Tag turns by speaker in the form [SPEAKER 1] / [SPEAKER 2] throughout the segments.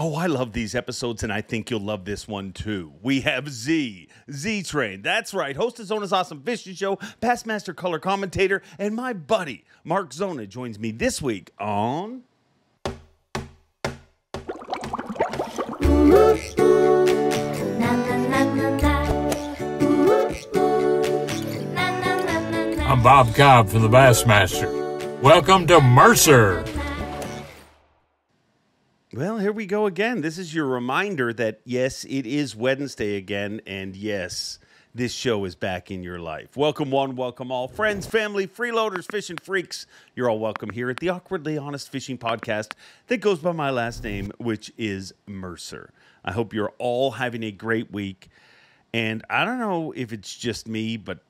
[SPEAKER 1] Oh, I love these episodes, and I think you'll love this one too. We have Z, Z Train. That's right, host of Zona's Awesome Fishing Show, Bassmaster color commentator, and my buddy Mark Zona joins me this week on.
[SPEAKER 2] I'm Bob Cobb from the Bassmaster. Welcome to Mercer.
[SPEAKER 1] Well, here we go again. This is your reminder that yes, it is Wednesday again, and yes, this show is back in your life. Welcome, one, welcome all. Friends, family, freeloaders, fishing freaks, you're all welcome here at the Awkwardly Honest Fishing Podcast that goes by my last name, which is Mercer. I hope you're all having a great week. And I don't know if it's just me, but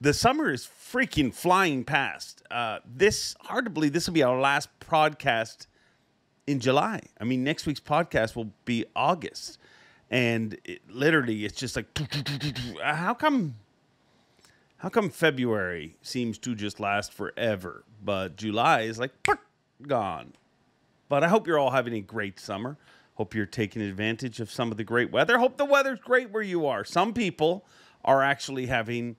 [SPEAKER 1] the summer is freaking flying past. Uh, this hard to believe this will be our last podcast in July. I mean, next week's podcast will be August, and it, literally, it's just like how come? How come February seems to just last forever, but July is like gone? But I hope you're all having a great summer. Hope you're taking advantage of some of the great weather. Hope the weather's great where you are. Some people are actually having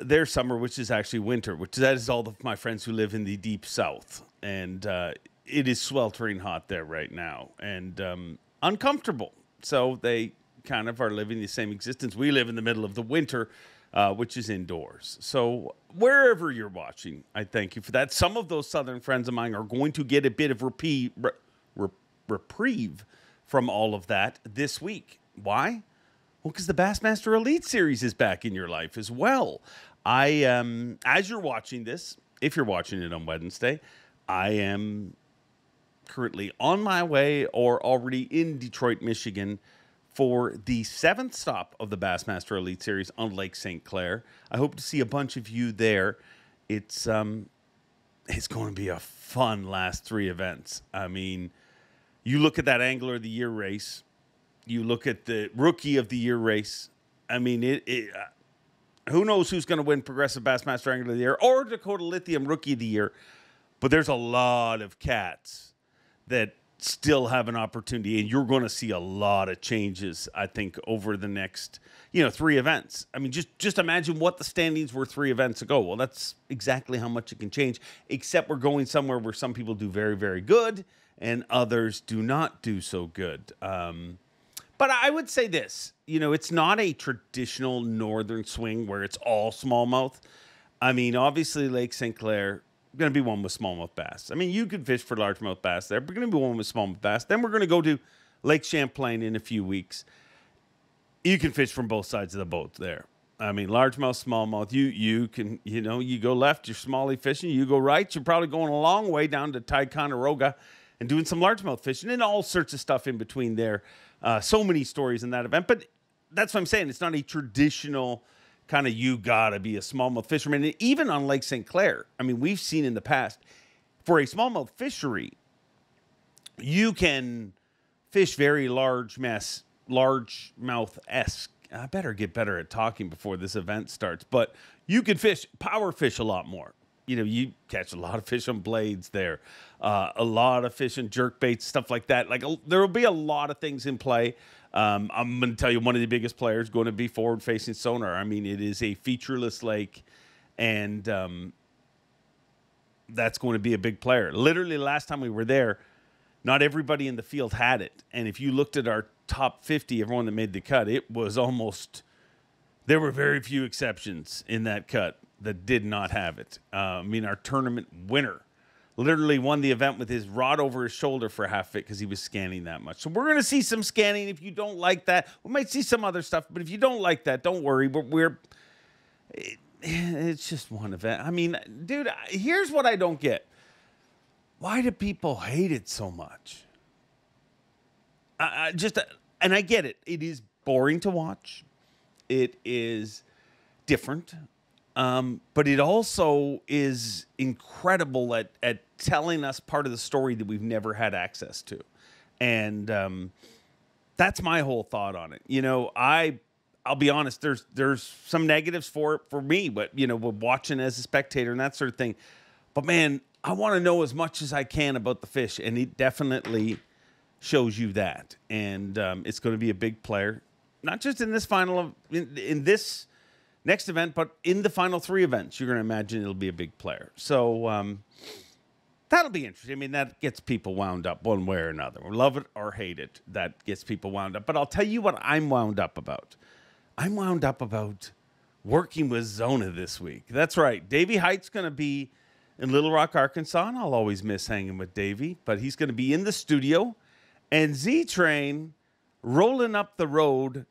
[SPEAKER 1] their summer, which is actually winter, which that is all of my friends who live in the deep south, and uh, it is sweltering hot there right now and um, uncomfortable. So they kind of are living the same existence. We live in the middle of the winter, uh, which is indoors. So wherever you're watching, I thank you for that. Some of those southern friends of mine are going to get a bit of repeat, re- reprieve from all of that this week. Why? Well, because the Bassmaster Elite Series is back in your life as well. I um, as you're watching this, if you're watching it on Wednesday, I am currently on my way or already in Detroit, Michigan for the seventh stop of the Bassmaster Elite Series on Lake St. Clair. I hope to see a bunch of you there. It's um, it's going to be a fun last three events. I mean, you look at that Angler of the Year race you look at the rookie of the year race. I mean, it. it uh, who knows who's going to win Progressive Bassmaster Angler of the Year or Dakota Lithium Rookie of the Year? But there's a lot of cats that still have an opportunity, and you're going to see a lot of changes. I think over the next, you know, three events. I mean, just just imagine what the standings were three events ago. Well, that's exactly how much it can change. Except we're going somewhere where some people do very very good and others do not do so good. Um, but I would say this, you know, it's not a traditional northern swing where it's all smallmouth. I mean, obviously Lake St. Clair going to be one with smallmouth bass. I mean, you could fish for largemouth bass there. We're going to be one with smallmouth bass. Then we're going to go to Lake Champlain in a few weeks. You can fish from both sides of the boat there. I mean, largemouth, smallmouth. You you can you know you go left, you're smallie fishing. You go right, you're probably going a long way down to Ticonderoga and doing some largemouth fishing and all sorts of stuff in between there. Uh, so many stories in that event, but that's what I'm saying. It's not a traditional kind of you gotta be a smallmouth fisherman. And even on Lake St. Clair, I mean, we've seen in the past for a smallmouth fishery, you can fish very large mess, large mouth esque. I better get better at talking before this event starts, but you can fish power fish a lot more you know, you catch a lot of fish on blades there, uh, a lot of fish and jerk baits, stuff like that. Like there will be a lot of things in play. Um, I'm going to tell you one of the biggest players going to be forward facing sonar. I mean, it is a featureless lake, and um, that's going to be a big player. Literally, last time we were there, not everybody in the field had it. And if you looked at our top 50, everyone that made the cut, it was almost, there were very few exceptions in that cut that did not have it. Uh, I mean, our tournament winner literally won the event with his rod over his shoulder for half it because he was scanning that much. So we're going to see some scanning. If you don't like that, we might see some other stuff. But if you don't like that, don't worry. We're, we're it, it's just one event. I mean, dude, here's what I don't get. Why do people hate it so much? I, I just, and I get it. It is boring to watch. It is different. Um, but it also is incredible at, at telling us part of the story that we've never had access to. And um, that's my whole thought on it. You know, I I'll be honest, there's there's some negatives for for me, but you know, watching as a spectator and that sort of thing. But man, I want to know as much as I can about the fish, and it definitely shows you that, and um, it's going to be a big player, not just in this final in, in this next event, but in the final three events. You're going to imagine it'll be a big player. So. Um, that'll be interesting. I mean, that gets people wound up one way or another. Love it or hate it, that gets people wound up. But I'll tell you what I'm wound up about. I'm wound up about working with Zona this week. That's right. Davy Hite's going to be in Little Rock, Arkansas, and I'll always miss hanging with Davey, but he's going to be in the studio. And Z Train rolling up the road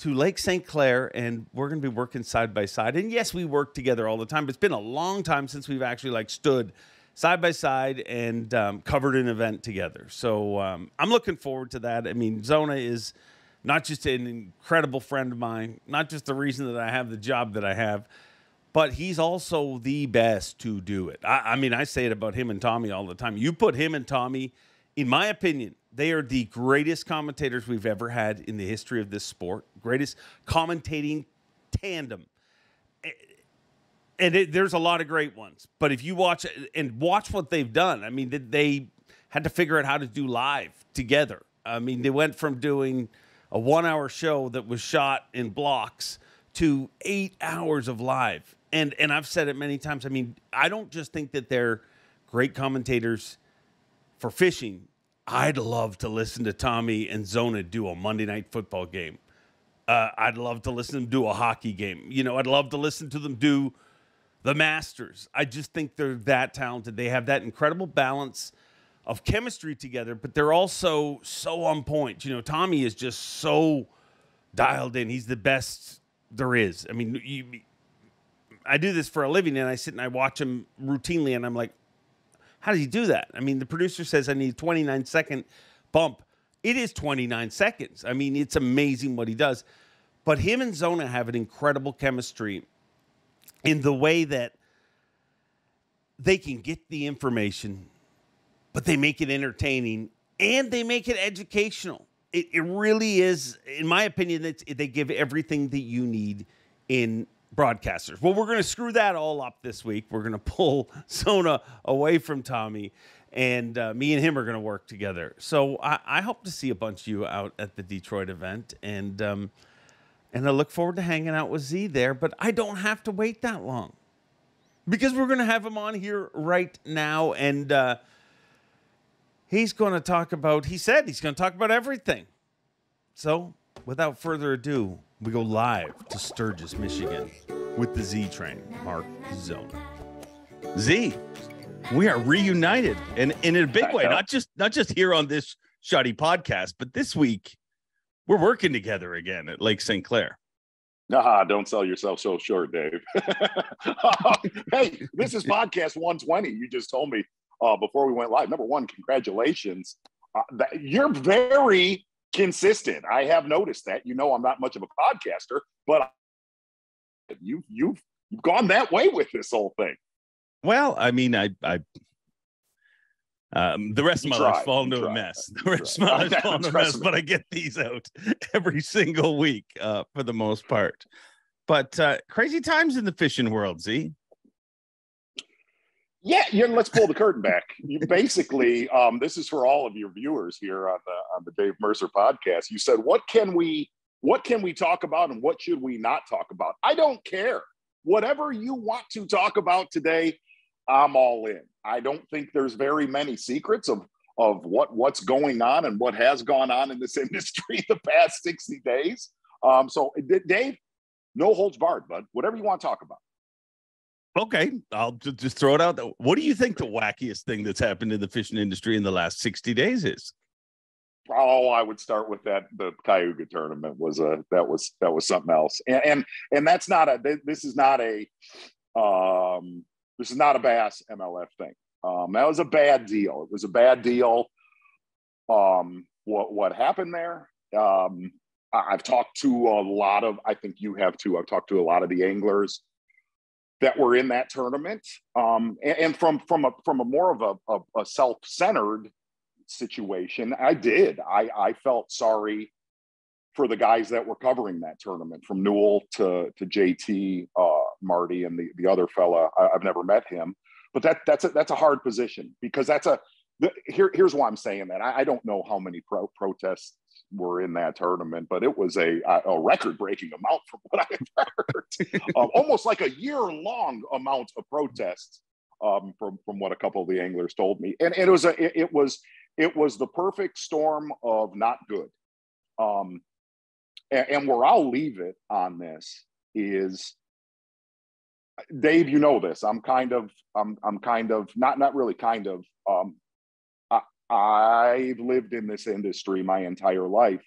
[SPEAKER 1] to Lake St. Clair, and we're going to be working side by side. And yes, we work together all the time, but it's been a long time since we've actually like stood side by side and um, covered an event together. So um, I'm looking forward to that. I mean, Zona is not just an incredible friend of mine, not just the reason that I have the job that I have, but he's also the best to do it. I, I, mean, I say it about him and Tommy all the time. You put him and Tommy, in my opinion, they are the greatest commentators we've ever had in the history of this sport, greatest commentating tandem. And it, there's a lot of great ones, but if you watch and watch what they've done, I mean, they had to figure out how to do live together. I mean, they went from doing a one hour show that was shot in blocks to eight hours of live. And and I've said it many times. I mean, I don't just think that they're great commentators for fishing. I'd love to listen to Tommy and Zona do a Monday night football game. Uh, I'd love to listen to them do a hockey game. You know, I'd love to listen to them do the Masters. I just think they're that talented. They have that incredible balance of chemistry together, but they're also so on point. You know, Tommy is just so dialed in. He's the best there is. I mean, you, I do this for a living, and I sit and I watch him routinely, and I'm like, how does he do that? I mean, the producer says I need 29 second bump. It is 29 seconds. I mean, it's amazing what he does. But him and Zona have an incredible chemistry in the way that they can get the information but they make it entertaining and they make it educational. It, it really is, in my opinion, it's, they give everything that you need in broadcasters. Well, we're going to screw that all up this week. We're going to pull Zona away from Tommy, and uh, me and him are going to work together. So I, I, hope to see a bunch of you out at the Detroit event, and um, and I look forward to hanging out with Z there. But I don't have to wait that long because we're going to have him on here right now, and. Uh, he's going to talk about, he said he's going to talk about everything. So, without further ado, we go live to Sturgis, Michigan with the Z Train, Mark Zona. Z, we are reunited and, and in a big way, not just not just here on this shoddy podcast, but this week we're working together again at Lake St. Clair.
[SPEAKER 3] Nah, don't sell yourself so short, Dave. hey, this is podcast 120. You just told me uh, before we went live. Number one, congratulations. Uh, that, you're very consistent. I have noticed that. You know, I'm not much of a podcaster, but you you've you've gone that way with this whole thing.
[SPEAKER 1] Well, I mean, I I um, the rest of my life fall into a mess. The rest of my life fall into a mess, but I get these out every single week uh, for the most part. But uh, crazy times in the fishing world, Z.
[SPEAKER 3] Yeah, yeah. Let's pull the curtain back. You basically, um, this is for all of your viewers here on the on the Dave Mercer podcast. You said, "What can we what can we talk about, and what should we not talk about?" I don't care. Whatever you want to talk about today, I'm all in. I don't think there's very many secrets of of what what's going on and what has gone on in this industry the past 60 days. Um, so, Dave, no holds barred, bud. Whatever you want to talk about.
[SPEAKER 1] Okay, I'll just throw it out. There. What do you think the wackiest thing that's happened in the fishing industry in the last 60 days is?
[SPEAKER 3] Oh, I would start with that. The Cayuga tournament was a that was that was something else, and and, and that's not a. This is not a. Um, this is not a Bass MLF thing. Um, that was a bad deal. It was a bad deal. Um, what what happened there? Um, I've talked to a lot of. I think you have too. I've talked to a lot of the anglers that were in that tournament. Um, and, and, from from a from a more of a, a, a self-centered situation, I did. I, I felt sorry for the guys that were covering that tournament, from Newell to to JT, uh, Marty, and the the other fella. I, have never met him, but that that's a, that's a hard position because that's a the, here, here's why I'm saying that. I, I don't know how many pro, protests were in that tournament, but it was a, a record breaking amount from what I have heard. um, almost like a year long amount of protests um, from, from what a couple of the anglers told me. And, and it was a, it, it, was, it was the perfect storm of not good. Um, and, and where I'll leave it on this is Dave, you know this. I'm kind of, I'm, I'm kind of not, not really kind of. Um, I've lived in this industry my entire life,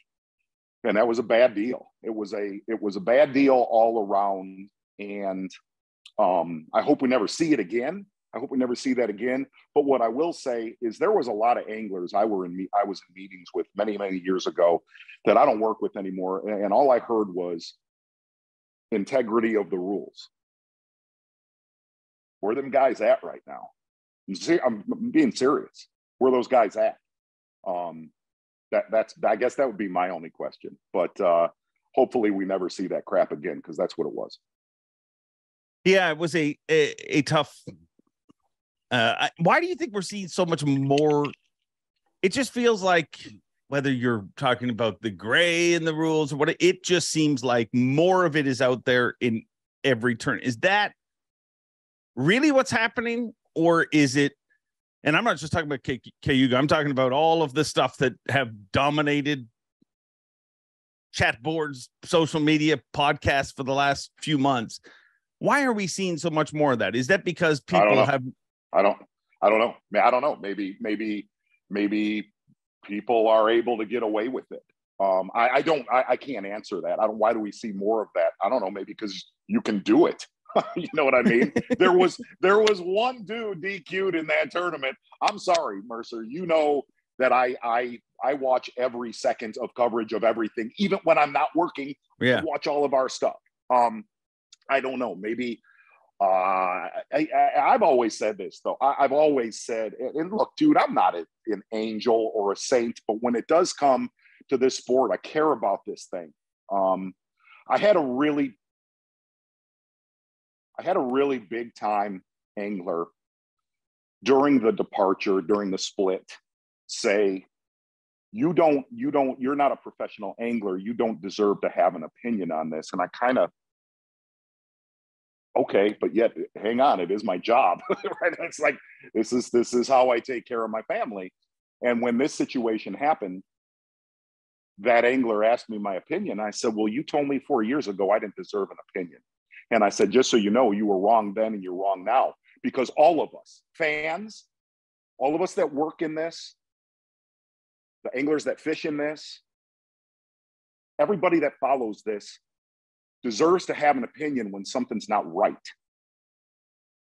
[SPEAKER 3] and that was a bad deal. It was a, it was a bad deal all around, and um, I hope we never see it again. I hope we never see that again. But what I will say is there was a lot of anglers I were in I was in meetings with many many years ago that I don't work with anymore, and all I heard was integrity of the rules. Where them guys at right now? I'm being serious. Where those guys at? Um, that that's I guess that would be my only question. But uh, hopefully we never see that crap again because that's what it was.
[SPEAKER 1] Yeah, it was a a, a tough. Uh, why do you think we're seeing so much more? It just feels like whether you're talking about the gray in the rules or what it just seems like more of it is out there in every turn. Is that really what's happening, or is it? And I'm not just talking about K- Cayuga. I'm talking about all of the stuff that have dominated chat boards, social media, podcasts for the last few months. Why are we seeing so much more of that? Is that because people
[SPEAKER 3] I
[SPEAKER 1] have?
[SPEAKER 3] I don't. I don't know. I don't know. Maybe. Maybe. Maybe people are able to get away with it. Um, I, I don't. I, I can't answer that. I don't. Why do we see more of that? I don't know. Maybe because you can do it. you know what I mean? there was there was one dude DQ'd in that tournament. I'm sorry, Mercer. You know that I I I watch every second of coverage of everything, even when I'm not working.
[SPEAKER 1] Yeah.
[SPEAKER 3] I watch all of our stuff. Um, I don't know. Maybe uh, I, I, have always said this though. I, have always said, and look, dude, I'm not a, an angel or a saint, but when it does come to this sport, I care about this thing. Um, I had a really I had a really big time angler during the departure, during the split, say, you don't, you don't, you're not a professional angler. You don't deserve to have an opinion on this. And I kind of, okay, but yet hang on, it is my job, right? It's like, this is, this is how I take care of my family. And when this situation happened, that angler asked me my opinion. I said, well, you told me four years ago I didn't deserve an opinion. And I said, just so you know, you were wrong then and you're wrong now. Because all of us, fans, all of us that work in this, the anglers that fish in this, everybody that follows this deserves to have an opinion when something's not right,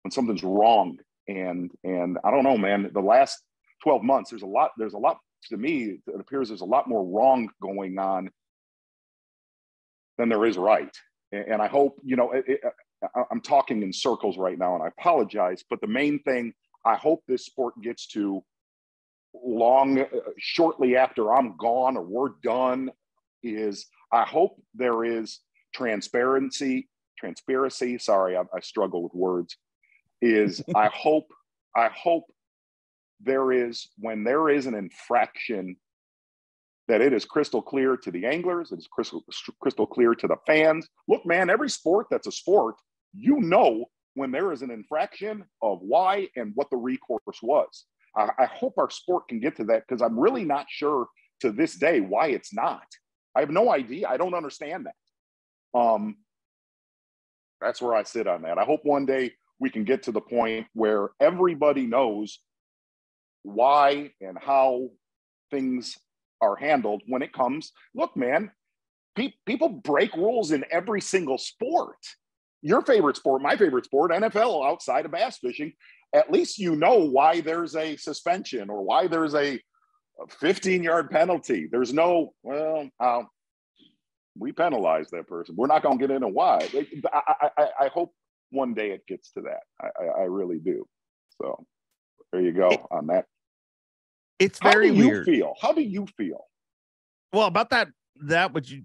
[SPEAKER 3] when something's wrong. And and I don't know, man, the last 12 months, there's a lot, there's a lot to me, it appears there's a lot more wrong going on than there is right and I hope you know it, it, I'm talking in circles right now, and I apologize. But the main thing I hope this sport gets to long, uh, shortly after I'm gone or we're done, is I hope there is transparency. Transparency. Sorry, I, I struggle with words. Is I hope I hope there is when there is an infraction that it is crystal clear to the anglers, it is crystal, crystal clear to the fans. Look, man, every sport that's a sport, you know when there is an infraction of why and what the recourse was. I, I hope our sport can get to that because I'm really not sure to this day why it's not. I have no idea. I don't understand that. Um, that's where I sit on that. I hope one day we can get to the point where everybody knows why and how things are handled when it comes. Look, man, pe- people break rules in every single sport. Your favorite sport, my favorite sport, NFL outside of bass fishing, at least you know why there's a suspension or why there's a 15 yard penalty. There's no, well, uh, we penalize that person. We're not going to get into why. I, I, I, hope one day it gets to that. I, I, really do. So there you go on that
[SPEAKER 1] it's very
[SPEAKER 3] How do you
[SPEAKER 1] weird.
[SPEAKER 3] feel? How do you feel?
[SPEAKER 1] Well, about that that which you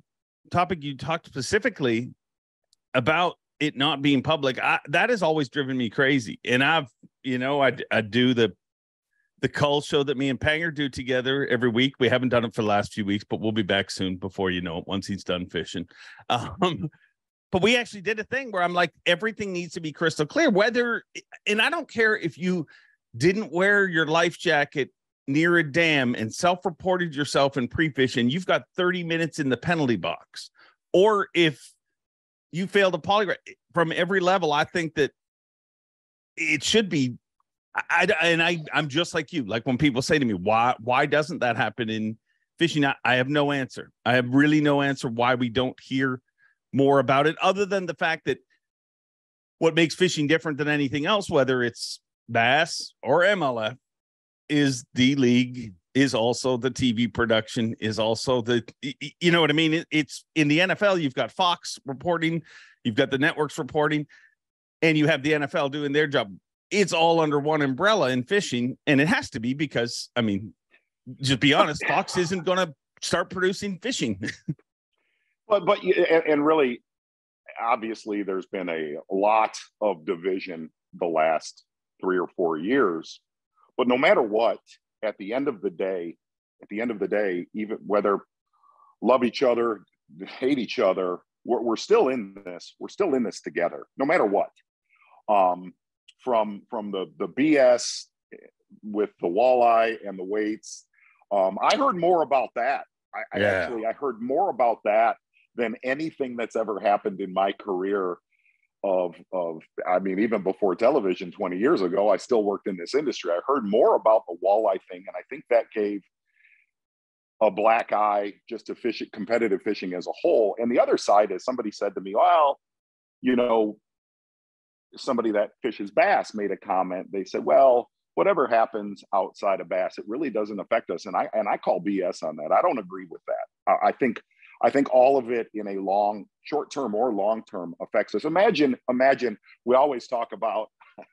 [SPEAKER 1] topic you talked specifically about it not being public, I, that has always driven me crazy. And I've, you know, I I do the the call show that me and Panger do together every week. We haven't done it for the last few weeks, but we'll be back soon before you know it, once he's done fishing. Um, but we actually did a thing where I'm like, everything needs to be crystal clear. Whether, and I don't care if you didn't wear your life jacket near a dam and self-reported yourself in pre-fishing, you've got 30 minutes in the penalty box. Or if you failed a polygraph eh, from every level, I think that it should be I, and I I'm just like you. Like when people say to me, why why doesn't that happen in fishing? I, I have no answer. I have really no answer why we don't hear more about it, other than the fact that what makes fishing different than anything else, whether it's bass or MLF, is the league, is also the TV production, is also the you know what I mean. It, it's in the NFL. You've got Fox reporting, you've got the networks reporting, and you have the NFL doing their job it's all under one umbrella in fishing, and it has to be because I mean, just be honest, Fox isn't going to start producing fishing.
[SPEAKER 3] but but and really, obviously, there's been a lot of division the last three or four years. But no matter what, at the end of the day, at the end of the day, even whether love each other, hate each other, we're, we're still in this. We're still in this together, no matter what. Um, from from the the BS with the walleye and the weights. Um, I heard more about that. I, yeah. I actually I heard more about that than anything that's ever happened in my career. Of of I mean, even before television 20 years ago, I still worked in this industry. I heard more about the walleye thing, and I think that gave a black eye just to fish competitive fishing as a whole. And the other side is somebody said to me, well, you know, somebody that fishes bass made a comment. They said, well, whatever happens outside of bass, it really doesn't affect us. And I and I call BS on that. I don't agree with that. I, I think I think all of it in a long, short term or long term affects us. Imagine, imagine we always talk about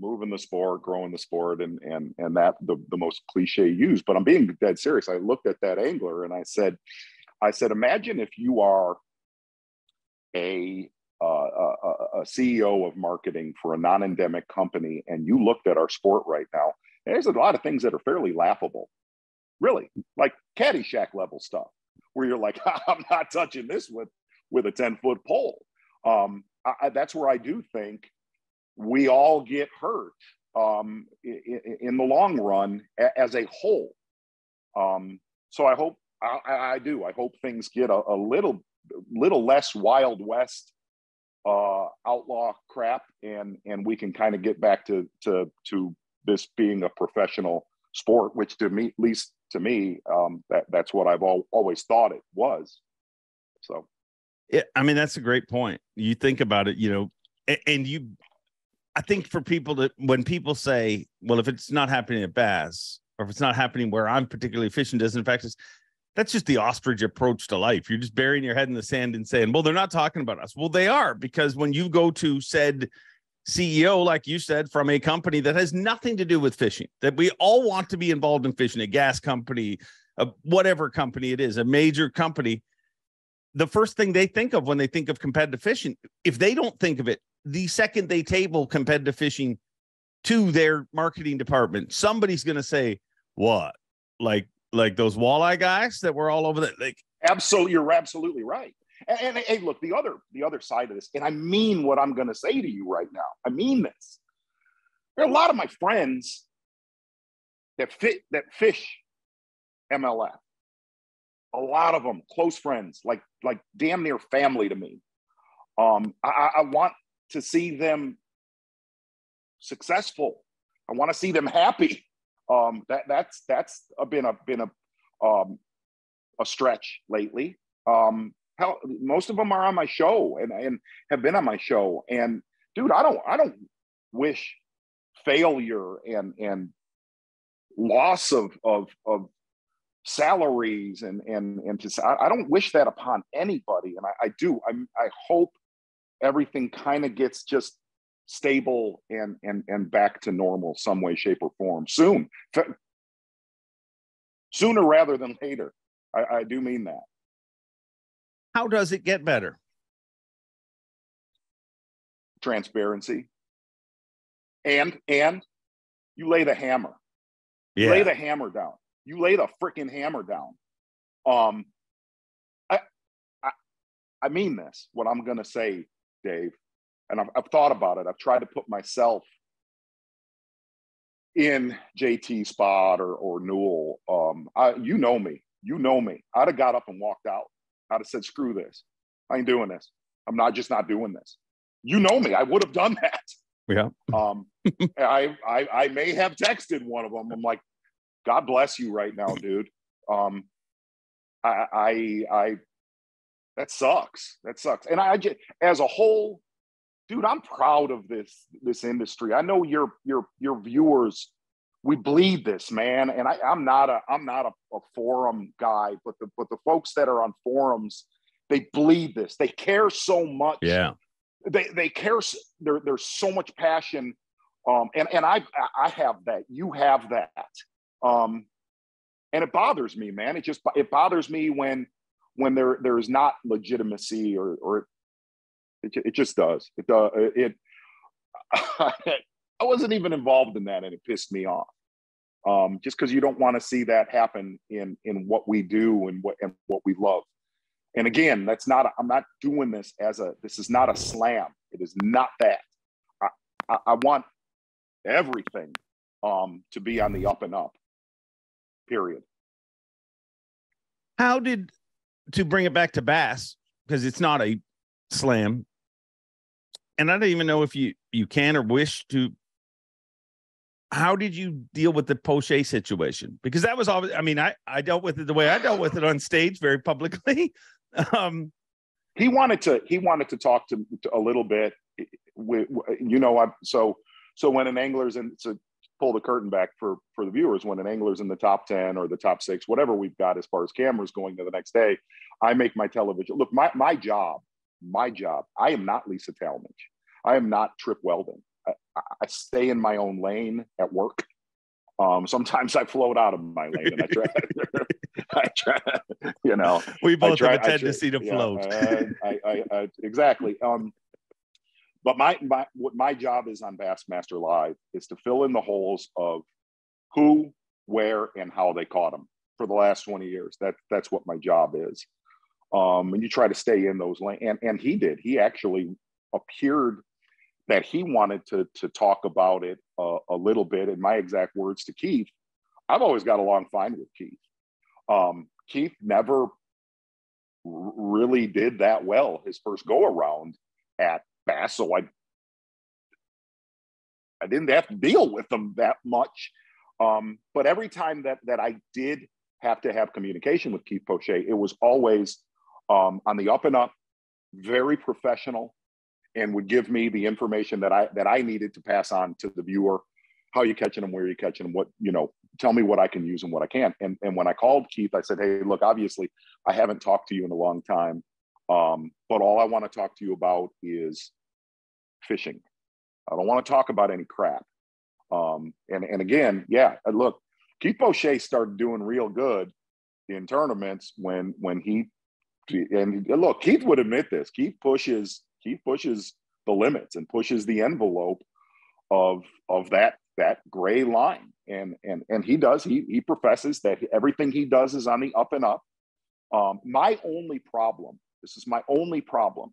[SPEAKER 3] moving the sport, growing the sport, and and and that the, the most cliche used. But I'm being dead serious. I looked at that angler and I said, I said, imagine if you are a uh, a, a, CEO of marketing for a non-endemic company, and you looked at our sport right now, there's a lot of things that are fairly laughable, really, like Caddyshack level stuff, where you're like, I'm not touching this with with a 10 foot pole. Um, I, that's where I do think we all get hurt um, in, in, the long run as a whole. Um, so I hope I, I, do. I hope things get a, a little little less wild west uh, outlaw crap, and and we can kind of get back to to to this being a professional sport, which to me, at least to me, um, that that's what I've all, always thought it was. So,
[SPEAKER 1] yeah, I mean that's a great point. You think about it, you know, and, and you, I think for people that when people say, well, if it's not happening at Bass or if it's not happening where I'm particularly fishing, doesn't affect us that's just the ostrich approach to life. You're just burying your head in the sand and saying, well, they're not talking about us. Well, they are because when you go to said CEO, like you said, from a company that has nothing to do with fishing, that we all want to be involved in fishing, a gas company, a whatever company it is, a major company, the first thing they think of when they think of competitive fishing, if they don't think of it, the second they table competitive fishing to their marketing department, somebody's going to say, what? Like like those walleye guys that were all over the like
[SPEAKER 3] absolutely you're absolutely right and, and, hey look the other the other side of this and i mean what i'm going to say to you right now. I mean this. There are a lot of my friends that fit that fish mlf a. Lot of them close friends like like damn near family to me. Um i, I want to see them successful. I want to see them happy. Um, that that's that's been a been a um, a stretch lately. Um, hell, most of them are on my show and and have been on my show. And dude, I don't I don't wish failure and and loss of of of salaries and and and just I, I don't wish that upon anybody. And I, I do. I I hope everything kind of gets just stable and and and back to normal some way shape or form soon sooner rather than later I, I do mean that
[SPEAKER 1] how does it get better
[SPEAKER 3] transparency and and you lay the hammer
[SPEAKER 1] Yeah.
[SPEAKER 3] Lay the hammer down. You lay the freaking hammer down. Um, I, I, I mean this. What I'm gonna say, Dave, and I've, I've thought about it. I've tried to put myself in JT spot or or Newell. Um, I, you know me. You know me. I'd have got up and walked out. I'd have said, "Screw this. I ain't doing this. I'm not just not doing this." You know me. I would have done that.
[SPEAKER 1] Yeah.
[SPEAKER 3] Um, I, I I may have texted one of them. I'm like, God bless you right now, dude. Um, I I, I that sucks. That sucks. And I just as a whole, dude, I'm proud of this this industry. I know your your your viewers. We bleed this, man. And I, I'm not a I'm not a, a forum guy, but the but the folks that are on forums, they bleed this. They care so much
[SPEAKER 1] Yeah.
[SPEAKER 3] they they care there, there's so much passion um and and i i have that you have that um and it bothers me man it just it bothers me when when there there's not legitimacy or or it, it just does it does it i wasn't even involved in that and it pissed me off um just because you don't want to see that happen in in what we do and what and what we love and again, that's not, I'm not doing this as a, this is not a slam. It is not that. I, I, I want everything um, to be on the up and up, period.
[SPEAKER 1] How did to bring it back to Bass because it's not a slam, and I don't even know if you you can or wish to. How did you deal with the Poche situation? Because that was all. I mean, I I dealt with it the way I dealt with it on stage, very publicly. Um,
[SPEAKER 3] He wanted to, he wanted to talk to, to a little bit with, you know, I'm so, so when an angler's in, to pull the curtain back for, for the viewers, when an angler's in the top 10 or the top six, whatever we've got as far as cameras going to the next day, I make my television. Look, my, my job, my job, I am not Lisa Talmadge. I am not Trip Weldon. I, I stay in my own lane at work. Um, sometimes I float out of my lane and I try, I try, you know,
[SPEAKER 1] we both
[SPEAKER 3] try-
[SPEAKER 1] have a
[SPEAKER 3] I try-
[SPEAKER 1] tendency to
[SPEAKER 3] yeah,
[SPEAKER 1] float.
[SPEAKER 3] I, I, I, exactly. Um, but my, my, what my job is on Bassmaster Live is to fill in the holes of who, where, and how they caught them for the last 20 years. That, that's what my job is. Um, and you try to stay in those lanes. And, and he did. He actually appeared that he wanted to, to talk about it uh, a little bit. In my exact words to Keith, I've always got along fine with Keith. Um, Keith never r- really did that well his first go around at Bass, so I I didn't have to deal with them that much. Um, but every time that that I did have to have communication with Keith Poche, it was always um, on the up and up, very professional, and would give me the information that I that I needed to pass on to the viewer. How you catching them? Where you catching them? What you know? Tell me what I can use and what I can't. And and when I called Keith, I said, "Hey, look, obviously, I haven't talked to you in a long time, um, but all I want to talk to you about is fishing. I don't want to talk about any crap." Um, and and again, yeah, uh, look, Keith Poche started doing real good in tournaments when when he and look, Keith would admit this. Keith pushes Keith pushes the limits and pushes the envelope of of that that gray line. And and and he does. He he professes that everything he does is on the up and up. Um, my only problem. This is my only problem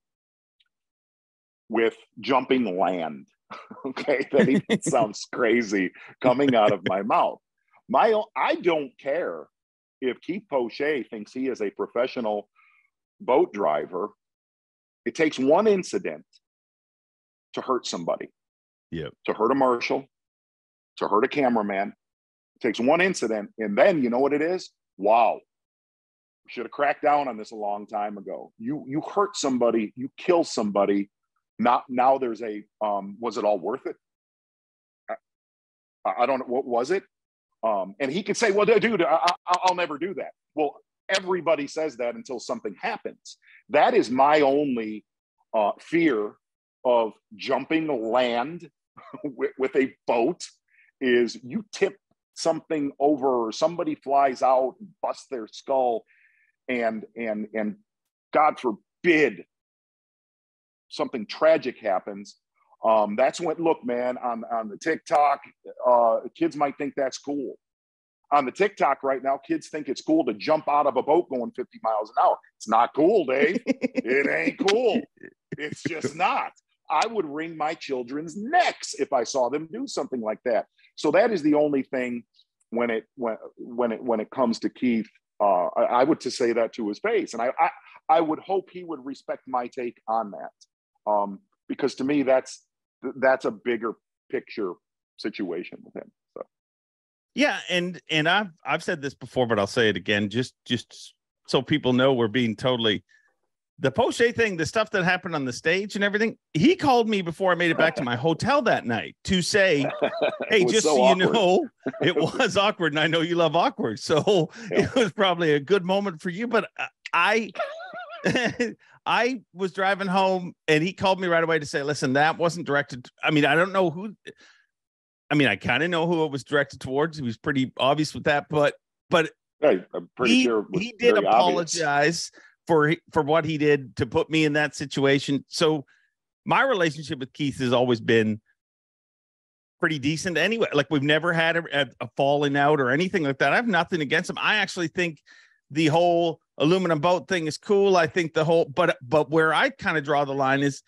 [SPEAKER 3] with jumping land. okay, that even sounds crazy coming out of my mouth. My I don't care if Keith Poche thinks he is a professional boat driver. It takes one incident to hurt somebody.
[SPEAKER 1] Yeah.
[SPEAKER 3] To hurt a marshal, to hurt a cameraman. It takes one incident, and then you know what it is? Wow. Should have cracked down on this a long time ago. You you hurt somebody, you kill somebody. Not now there's a um was it all worth it? I, I don't know what was it? Um, and he could say, well, dude, I, I, I'll never do that. Well, everybody says that until something happens. That is my only uh, fear of jumping land with, with a boat is you tip something over or somebody flies out and busts their skull and and and god forbid something tragic happens. Um, that's when look man on on the tiktok uh, kids might think that's cool on the TikTok right now, kids think it's cool to jump out of a boat going 50 miles an hour. It's not cool, Dave. it ain't cool. It's just not. I would wring my children's necks if I saw them do something like that. So that is the only thing when it when when it when it comes to Keith. Uh, I, I would to say that to his face, and I, I I would hope he would respect my take on that, um, because to me that's that's a bigger picture situation with him.
[SPEAKER 1] Yeah, and and I've I've said this before, but I'll say it again, just just so people know we're being totally the Poche thing, the stuff that happened on the stage and everything. He called me before I made it back to my hotel that night to say, "Hey, just so, so you know, it was awkward, and I know you love awkward, so yeah. it was probably a good moment for you." But uh, I, I was driving home, and he called me right away to say, "Listen, that wasn't directed." I mean, I don't know who I mean, I kind of know who it was directed towards. He was pretty obvious with that, but but
[SPEAKER 3] I'm pretty
[SPEAKER 1] he,
[SPEAKER 3] sure
[SPEAKER 1] he did apologize obvious. for for what he did to put me in that situation. So my relationship with Keith has always been pretty decent anyway. Like we've never had a, a falling out or anything like that. I have nothing against him. I actually think the whole aluminum boat thing is cool. I think the whole, but but where I kind of draw the line is,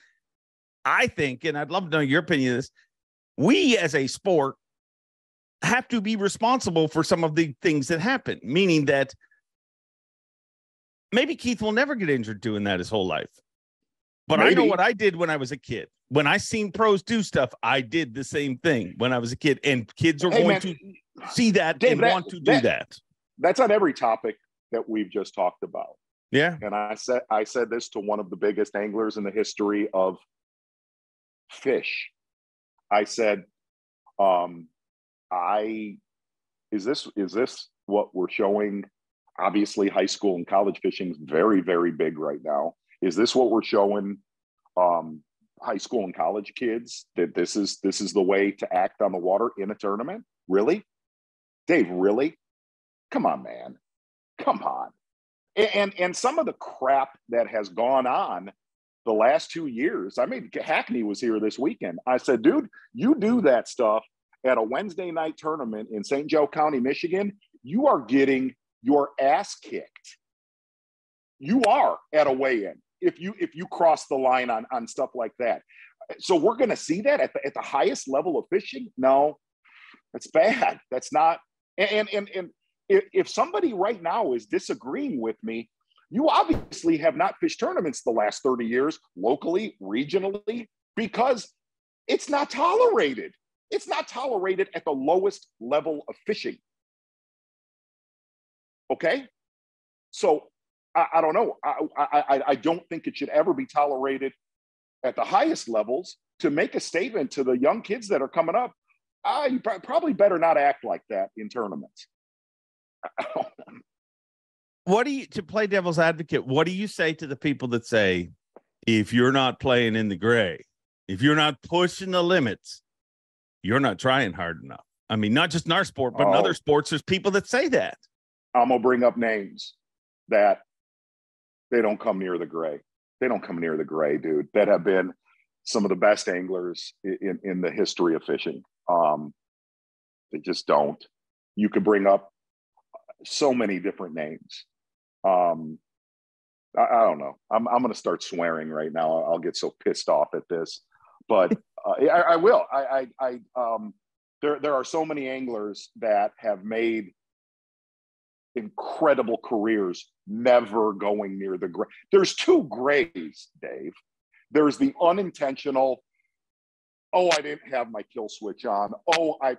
[SPEAKER 1] I think, and I'd love to know your opinion of this we as a sport have to be responsible for some of the things that happen, meaning that maybe Keith will never get injured doing that his whole life. But maybe. I know what I did when I was a kid. When I seen pros do stuff, I did the same thing when I was a kid. And kids are hey, going man, to see that Dave, and that, want to do that, that.
[SPEAKER 3] That's on every topic that we've just talked about.
[SPEAKER 1] Yeah.
[SPEAKER 3] And I said I said this to one of the biggest anglers in the history of fish I said, um, I is this is this what we're showing? Obviously, high school and college fishing is very, very big right now. Is this what we're showing um, high school and college kids that this is this is the way to act on the water in a tournament? Really, Dave? Really? Come on, man. Come on. And, and, and some of the crap that has gone on the last two years. I mean, Hackney was here this weekend. I said, dude, you do that stuff at a Wednesday night tournament in St. Joe County, Michigan, you are getting your ass kicked. You are at a weigh-in if you if you cross the line on on stuff like that. So we're going to see that at the at the highest level of fishing. No, that's bad. That's not. And and and if somebody right now is disagreeing with me, you obviously have not fished tournaments the last 30 years, locally, regionally, because it's not tolerated. It's not tolerated at the lowest level of fishing. Okay? So I, I don't know. I, I, I don't think it should ever be tolerated at the highest levels to make a statement to the young kids that are coming up. Uh, you probably better not act like that in tournaments.
[SPEAKER 1] what do you to play devil's advocate what do you say to the people that say if you're not playing in the gray if you're not pushing the limits you're not trying hard enough? I mean not just in our sport but oh, in other sports there's people that say that.
[SPEAKER 3] I'm gonna bring up names that they don't come near the gray. They don't come near the gray dude that have been some of the best anglers in, in the history of fishing. Um, they just don't. You could bring up so many different names um, I, I don't know. I'm I'm going to start swearing right now. I'll get so pissed off at this, but uh, I, I, will. I, I, I um, there there are so many anglers that have made incredible careers never going near the gray. There's two grays, Dave. There's the unintentional. Oh, I didn't have my kill switch on. Oh, I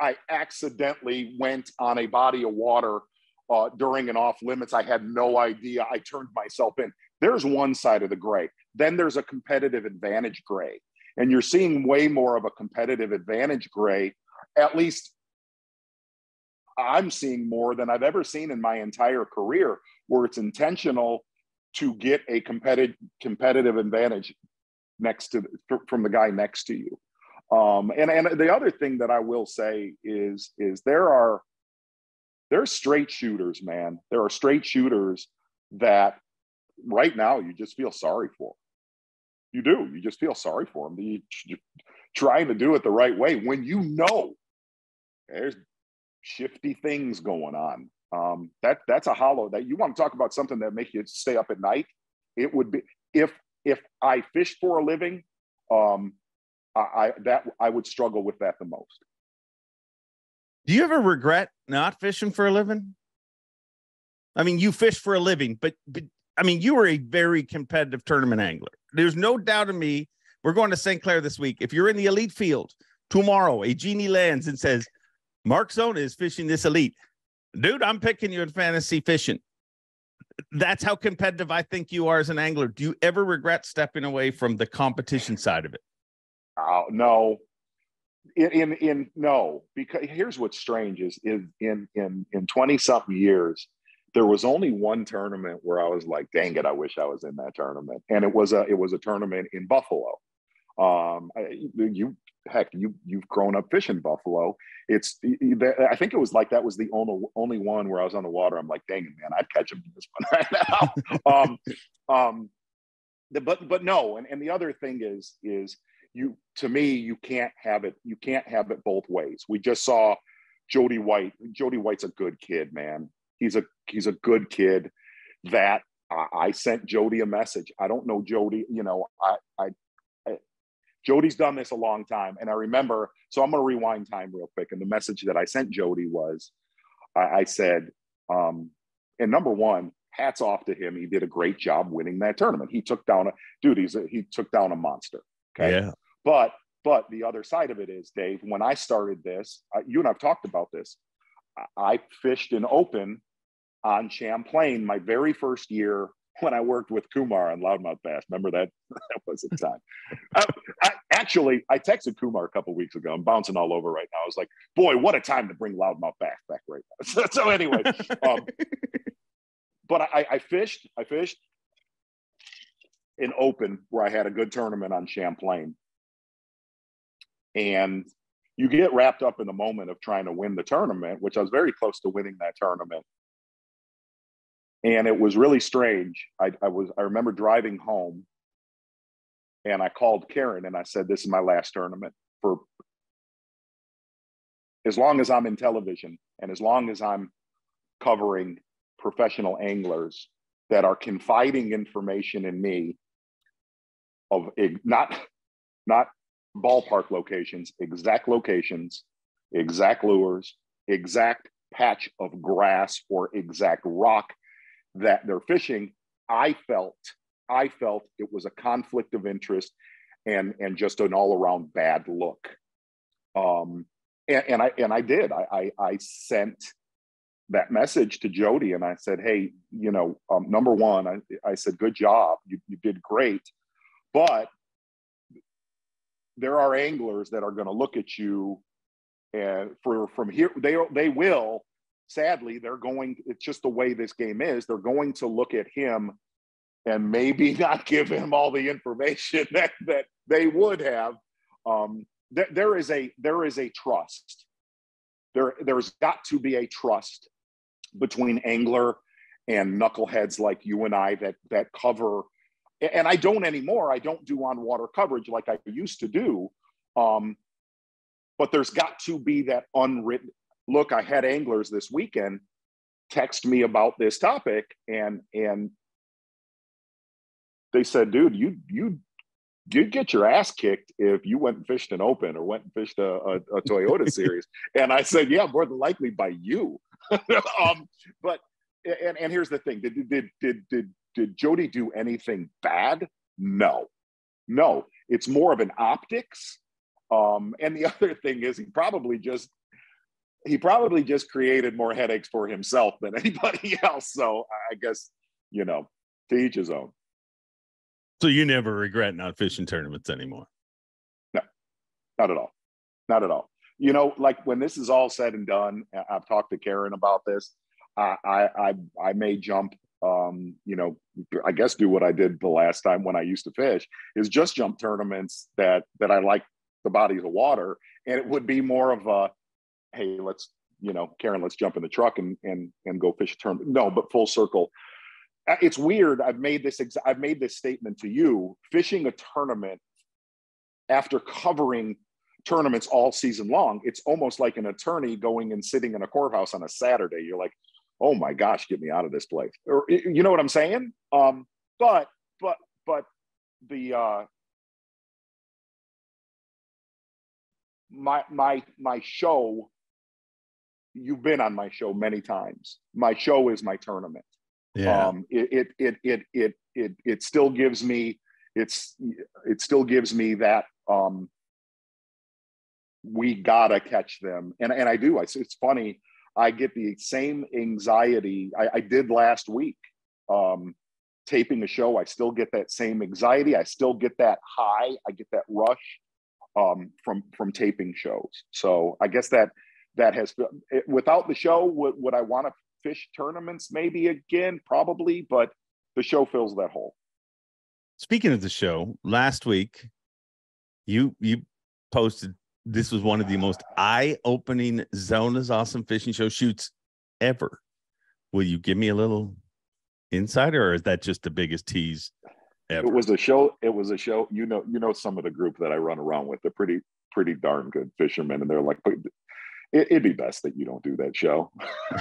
[SPEAKER 3] I accidentally went on a body of water uh, during and off limits. I had no idea. I turned myself in. There's one side of the gray. Then there's a competitive advantage gray. And you're seeing way more of a competitive advantage gray, at least I'm seeing more than I've ever seen in my entire career, where it's intentional to get a competitive competitive advantage next to from the guy next to you. Um, and and the other thing that I will say is is there are there's straight shooters, man. There are straight shooters that right now you just feel sorry for. You do. You just feel sorry for them. You, trying to do it the right way when you know there's shifty things going on. Um, that that's a hollow that you want to talk about something that make you stay up at night. It would be if if I fished for a living, um, I, I that I would struggle with that the most.
[SPEAKER 1] Do you ever regret not fishing for a living? I mean, you fish for a living, but, but I mean, you were a very competitive tournament angler. There's no doubt in me. We're going to St. Clair this week. If you're in the elite field tomorrow, a genie lands and says, Mark Zona is fishing this elite. Dude, I'm picking you in fantasy fishing. That's how competitive I think you are as an angler. Do you ever regret stepping away from the competition side of it?
[SPEAKER 3] Oh, no, in, in, in no because here's what's strange is, in in in 20 something years there was only one tournament where i was like dang it i wish i was in that tournament. And it was a it was a tournament in buffalo. Um you heck you you've grown up fishing buffalo. It's i think it was like that was the only only one where i was on the water. I'm like dang it man i'd catch him in this one right now. Um um but but no and, and the other thing is is you to me you can't have it you can't have it both ways. We just saw jody white jody white's a good kid man. He's a he's a good kid that I, I sent jody a message. I don't know jody you know I, I jody's done this a long time. And i remember so i'm going to rewind time real quick. And the message that i sent jody was i, I said um and number one hats off to him. He did a great job winning that tournament. He took down a dude he's a, he took down a monster okay yeah but but the other side of it is, Dave, when I started this, uh, you and I've talked about this. I fished an open on Champlain my very first year when I worked with Kumar on Loudmouth Bass. Remember that? that was the time. uh, I, actually, I texted Kumar a couple weeks ago. I'm bouncing all over right now. I was like, boy, what a time to bring Loudmouth Bass back right now. so, so anyway, um, but I, I fished, I fished an open where I had a good tournament on Champlain and you get wrapped up in the moment of trying to win the tournament, which I was very close to winning that tournament. And it was really strange. I, I was I remember driving home and I called Karen and I said, This is my last tournament for as long as I'm in television and as long as I'm covering professional anglers that are confiding information in me of not not ballpark locations, exact locations, exact lures, exact patch of grass or exact rock that they're fishing, I felt I felt it was a conflict of interest and and just an all around bad look. Um, and, and I and I did. I, I, I sent that message to Jody and I said, hey, you know, um, number one, I, I said, good job, you, you did great, but there are anglers that are going to look at you and for from here they they will sadly they're going it's just the way this game is they're going to look at him and maybe not give him all the information that that they would have. Um th- there is a there is a trust. There there's got to be a trust between angler and knuckleheads like you and I that that cover and I don't anymore. I don't do on water coverage like I used to do. Um, but there's got to be that unwritten look. I had anglers this weekend text me about this topic, and and they said, "Dude, you you you'd get your ass kicked if you went and fished an open or went and fished a, a, a Toyota series." And I said, "Yeah, more than likely by you." um, but and and here's the thing: did did did did did Jody do anything bad? No, no. It's more of an optics. Um, and the other thing is, he probably just he probably just created more headaches for himself than anybody else. So I guess you know, to each his own.
[SPEAKER 1] So you never regret not fishing tournaments anymore?
[SPEAKER 3] No, not at all. Not at all. You know, like when this is all said and done, I've talked to Karen about this. I I I may jump um, you know, I guess do what I did the last time when I used to fish is just jump tournaments that that I like the bodies of water, and it would be more of a, hey, let's you know, Karen, let's jump in the truck and and and go fish a tournament. No, but full circle. Uh, it's weird. I've made this. Ex- I've made this statement to you. Fishing a tournament after covering tournaments all season long. It's almost like an attorney going and sitting in a courthouse on a Saturday. You're like, oh my gosh, get me out of this place. Or you know what I'm saying? Um, but but but the uh, my my my show. You've been on my show many times. My show is my tournament.
[SPEAKER 1] Yeah.
[SPEAKER 3] Um, it, it it it it it it still gives me it's it still gives me that um we gotta catch them and and i do I, it's funny i get the same anxiety i, I did last week um taping a show. I still get that same anxiety. I still get that high. I get that rush um from from taping shows. So i guess that that has without the show would, would i want to fish tournaments maybe again? Probably but the show fills that hole.
[SPEAKER 1] Speaking of the show, last week you you posted this was one of the most eye-opening Zona's awesome fishing show shoots ever. Will you give me a little insider, or is that just the biggest tease ever?
[SPEAKER 3] It was a show. It was a show. You know, you know some of the group that I run around with. They're pretty, pretty darn good fishermen, and they're like, it, would be best that you don't do that show.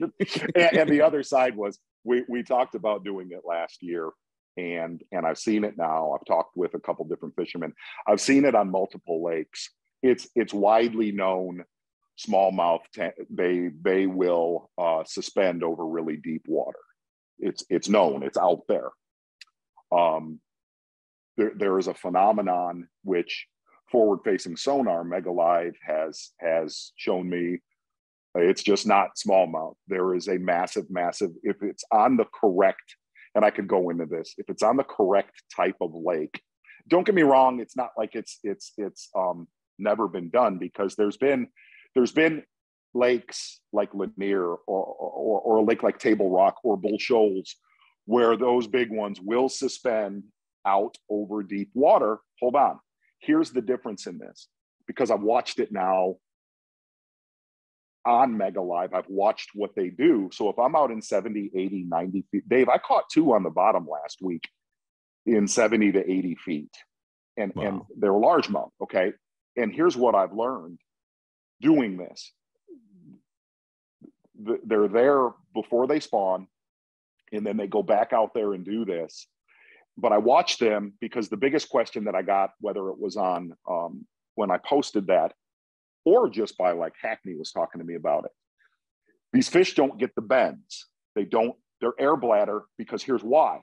[SPEAKER 3] and, and the other side was we we talked about doing it last year, and and I've seen it now. I've talked with a couple different fishermen. I've seen it on multiple lakes. It's it's widely known. Smallmouth they they will uh, suspend over really deep water. It's it's known. It's out there. Um, there there is a phenomenon which forward facing sonar Megalive has has shown me it's just not smallmouth. There is a massive, massive, if it's on the correct and I could go into this if it's on the correct type of lake. Don't get me wrong; it's not like it's it's it's um, never been done because there's been there's been lakes like Lanier or, or, or a lake like Table Rock or Bull Shoals where those big ones will suspend out over deep water. Hold on. Here's the difference in this because I've watched it now on Mega Live. I've watched what they do. So if I'm out in 70, 80, 90 feet, Dave, I caught two on the bottom last week in 70 to 80 feet. And, wow. and they're a largemouth. Okay. And here's what I've learned doing this they're there before they spawn, and then they go back out there and do this. But I watched them because the biggest question that I got, whether it was on um, when I posted that, or just by like Hackney was talking to me about it. These fish don't get the bends. They don't, they're air bladder because here's why.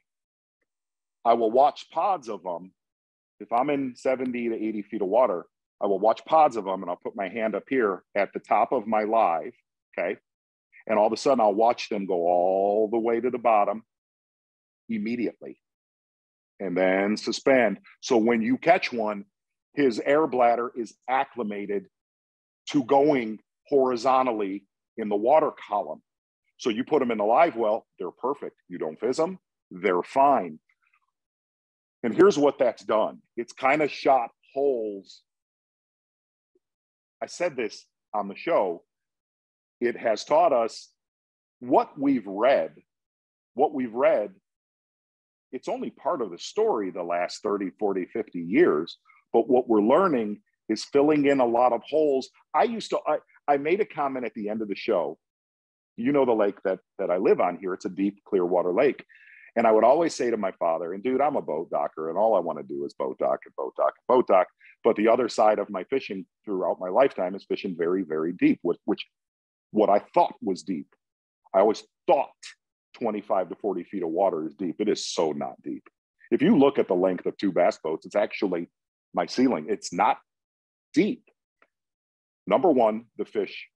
[SPEAKER 3] I will watch pods of them. If I'm in 70 to 80 feet of water, I will watch pods of them and I'll put my hand up here at the top of my live. Okay. And all of a sudden I'll watch them go all the way to the bottom immediately and then suspend. So when you catch one, his air bladder is acclimated to going horizontally in the water column. So you put them in the live well, they're perfect. You don't fizz them, they're fine. And here's what that's done it's kind of shot holes. I said this on the show. It has taught us what we've read, what we've read. It's only part of the story the last 30, 40, 50 years. But what we're learning is filling in a lot of holes. I used to, I, I made a comment at the end of the show. You know the lake that that I live on here. It's a deep, clear water lake. And I would always say to my father, and dude, I'm a boat docker, and all I want to do is boat dock and boat dock and boat dock. But the other side of my fishing throughout my lifetime is fishing very, very deep, which, which what I thought was deep. I always thought 25 to 40 feet of water is deep. It is so not deep. If you look at the length of two bass boats, it's actually my ceiling. It's not deep. Number one, the fish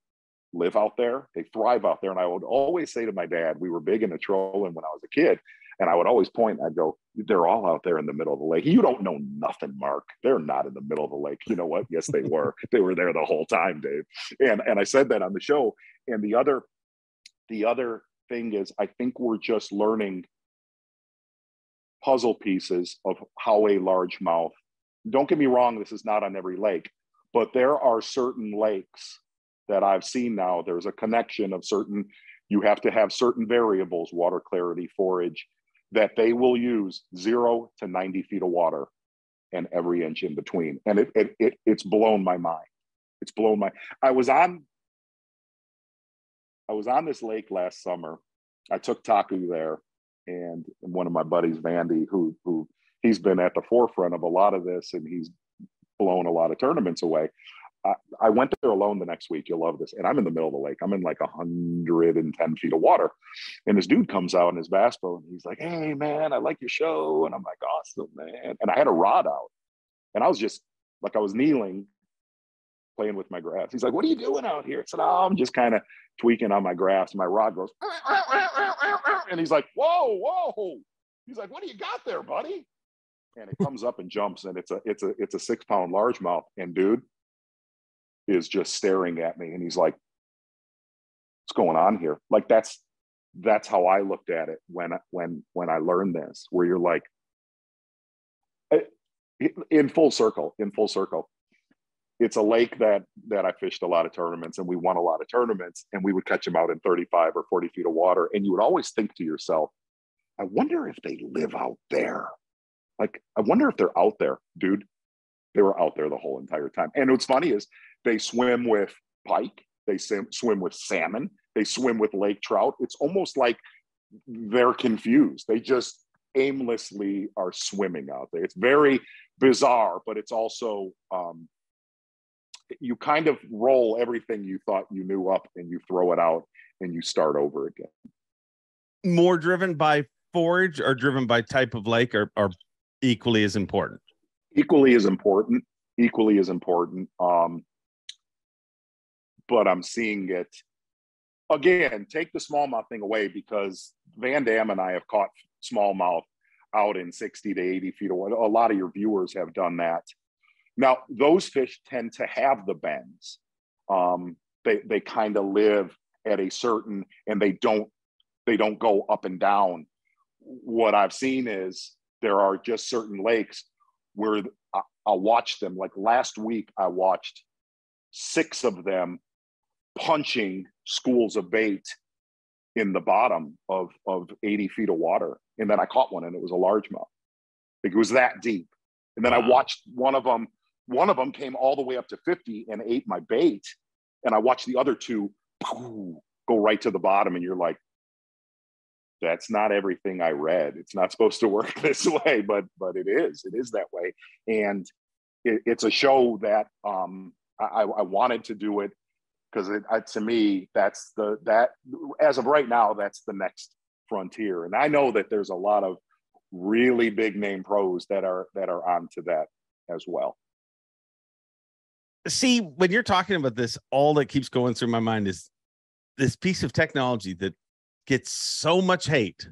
[SPEAKER 3] live out there, they thrive out there. And I would always say to my dad, we were big into trolling when I was a kid. And I would always point, I'd go, they're all out there in the middle of the lake. You don't know nothing, Mark. They're not in the middle of the lake. You know what? Yes, they were. they were there the whole time, Dave. And and I said that on the show. And the other, the other thing is I think we're just learning puzzle pieces of how a largemouth. Don't get me wrong, this is not on every lake, but there are certain lakes that I've seen now. There's a connection of certain, you have to have certain variables, water clarity, forage, that they will use zero to 90 feet of water. and every inch in between. And it, it, it it's blown my mind. It's blown my. I was on. I was on this lake last summer. I took Taku there, and one of my buddies, Vandy, who who he's been at the forefront of a lot of this, and he's blown a lot of tournaments away. I, I went there alone the next week. You'll love this. And I'm in the middle of the lake. I'm in like 110 feet of water. And this dude comes out in his bass boat and he's like, Hey, man, I like your show. And I'm like, Awesome, man. And I had a rod out. And I was just like, I was kneeling, playing with my grass. He's like, What are you doing out here? I said, Oh, I'm just kind of tweaking on my grass. My rod goes, and he's like, Whoa, whoa. He's like, What do you got there, buddy? And it comes up and jumps, and it's a it's a it's a six pound largemouth. And dude, is just staring at me and he's like what's going on here like that's that's how i looked at it when when when i learned this where you're like eh, in full circle in full circle it's a lake that that i fished a lot of tournaments and we won a lot of tournaments and we would catch them out in 35 or 40 feet of water and you would always think to yourself i wonder if they live out there like i wonder if they're out there dude they were out there the whole entire time and what's funny is they swim with pike, they swim, swim with salmon, they swim with lake trout. It's almost like they're confused. They just aimlessly are swimming out there. It's very bizarre, but it's also um, you kind of roll everything you thought you knew up and you throw it out and you start over again.
[SPEAKER 1] More driven by forage or driven by type of lake or, are equally as important?
[SPEAKER 3] Equally as important. Equally as important. Um, but I'm seeing it again. Take the smallmouth thing away because Van Dam and I have caught smallmouth out in 60 to 80 feet away. A lot of your viewers have done that. Now, those fish tend to have the bends. Um, they they kind of live at a certain, and they don't they don't go up and down. What I've seen is there are just certain lakes where I'll watch them. Like last week, I watched six of them punching schools of bait in the bottom of, of 80 feet of water. And then I caught one and it was a largemouth. It was that deep. And then wow. I watched one of them, one of them came all the way up to 50 and ate my bait. And I watched the other two go right to the bottom. And you're like, that's not everything I read. It's not supposed to work this way, but but it is. It is that way. And it, it's a show that um, I, I wanted to do it because it to me that's the that as of right now that's the next frontier and i know that there's a lot of really big name pros that are that are onto that as well
[SPEAKER 1] see when you're talking about this all that keeps going through my mind is this piece of technology that gets so much hate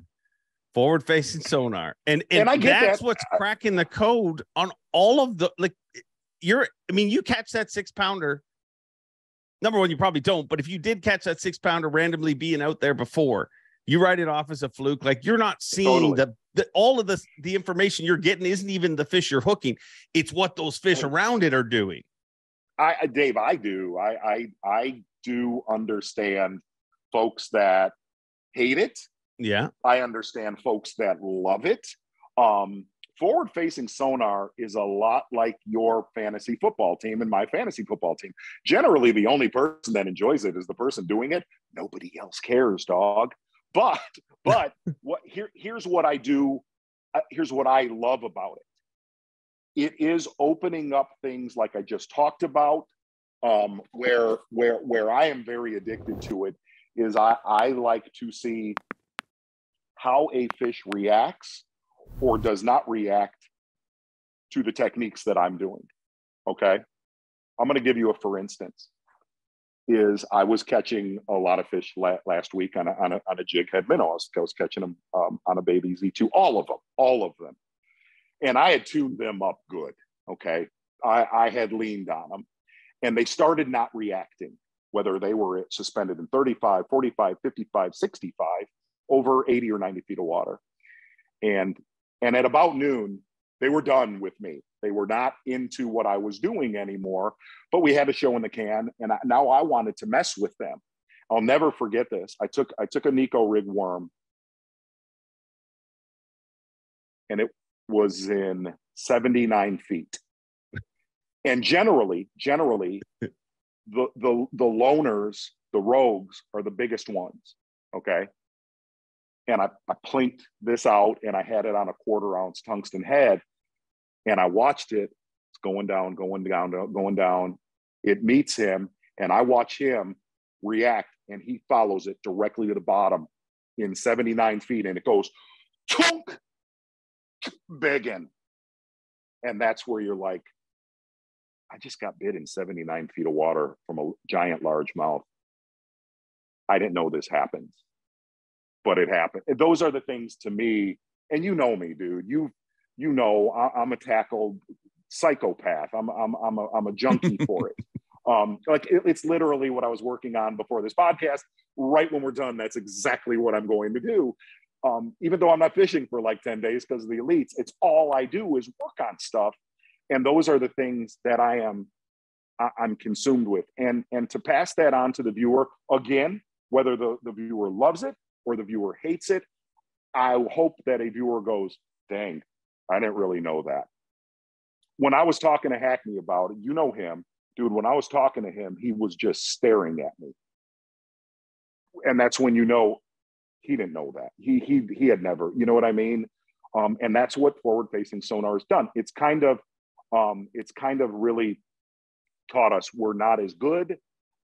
[SPEAKER 1] forward facing sonar and and, and that's that. what's cracking the code on all of the like you're i mean you catch that six pounder number one, you probably don't. But if you did catch that six pounder randomly being out there before, you write it off as a fluke. Like you're not seeing totally. the, the all of the the information you're getting isn't even the fish you're hooking. It's what those fish around it are doing.
[SPEAKER 3] I Dave, I do. I I I do understand folks that hate it.
[SPEAKER 1] Yeah.
[SPEAKER 3] I understand folks that love it. Um, forward facing sonar is a lot like your fantasy football team and my fantasy football team. Generally, the only person that enjoys it is the person doing it. Nobody else cares, dog. But, but what here, here's what I do. Uh, here's what I love about it. It is opening up things like I just talked about, um, where where where I am very addicted to it. Is I I like to see how a fish reacts or does not react to the techniques that I'm doing. Okay. I'm going to give you a for instance. Is I was catching a lot of fish la- last week on a, on a, on a jig head minnow. I was, I was catching them um, on a baby Z2, all of them, all of them. And I had tuned them up good. Okay. I, I had leaned on them and they started not reacting, whether they were suspended in 35, 45, 55, 65, over 80 or 90 feet of water. And and at about noon, they were done with me. They were not into what I was doing anymore, but we had a show in the can, and I, now I wanted to mess with them. I'll never forget this. I took I took a Neko rig worm, and it was in 79 feet. And generally, generally, the, the, the loners, the rogues are the biggest ones. Okay. And I, I plinked this out and I had it on a quarter ounce tungsten head and I watched it. It's going down, going down, going down. It meets him and I watch him react and he follows it directly to the bottom in 79 feet and it goes tunk begging and that's where you're like i just got bit in 79 feet of water from a giant largemouth i didn't know this happens but it happened. Those are the things to me and you know me dude. You you know I, am a tackle psychopath. I'm i'm i'm a, I'm a junkie for it. Um like it, it's literally what i was working on before this podcast. Right when we're done that's exactly what i'm going to do. Um, even though I'm not fishing for like 10 days because of the elites, it's all I do is work on stuff. And those are the things that I am I, am consumed with. And and to pass that on to the viewer, again, whether the, the viewer loves it or the viewer hates it, I hope that a viewer goes, dang, I didn't really know that. When I was talking to Hackney about it, you know him, dude, when I was talking to him, he was just staring at me. And that's when you know he didn't know that. He he he had never, you know what I mean? Um, and that's what forward facing sonar has done. It's kind of um, it's kind of really taught us we're not as good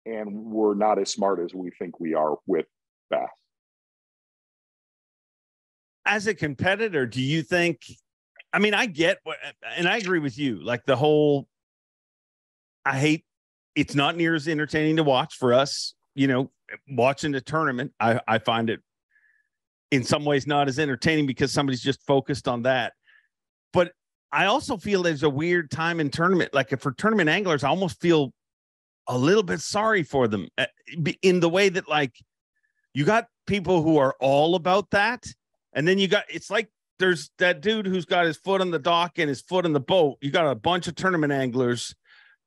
[SPEAKER 3] and we're not as smart as we think we are with bass.
[SPEAKER 1] As a competitor, do you think? I mean, I get what, and I agree with you. Like the whole, I hate. It's not near as entertaining to watch for us. You know, watching the tournament, I I find it in some ways not as entertaining because somebody's just focused on that. But I also feel there's a weird time in tournament. Like for tournament anglers, I almost feel a little bit sorry for them eh, in the way that like you got people who are all about that, and then you got it's like there's that dude who's got his foot on the dock and his foot on the boat. You got a bunch of tournament anglers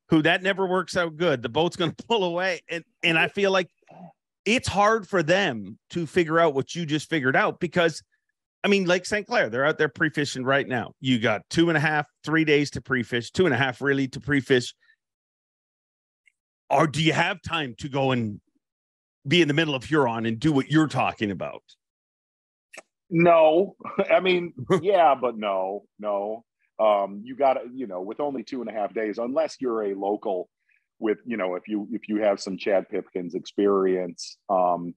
[SPEAKER 1] who that never works out good. The boat's going to pull away, and and I feel like it's hard for them to figure out what you just figured out because I mean, Lake St. Clair, they're out there pre-fishing right now. You got two and a half, three days to pre-fish, two and a half really to pre-fish. Or do you have time to go and be in the middle of Huron and do what you're talking about?
[SPEAKER 3] No, I mean, yeah, but no, no. Um, you got to, you know, with only two and a half days, unless you're a local with you know if you if you have some Chad Pipkens experience um,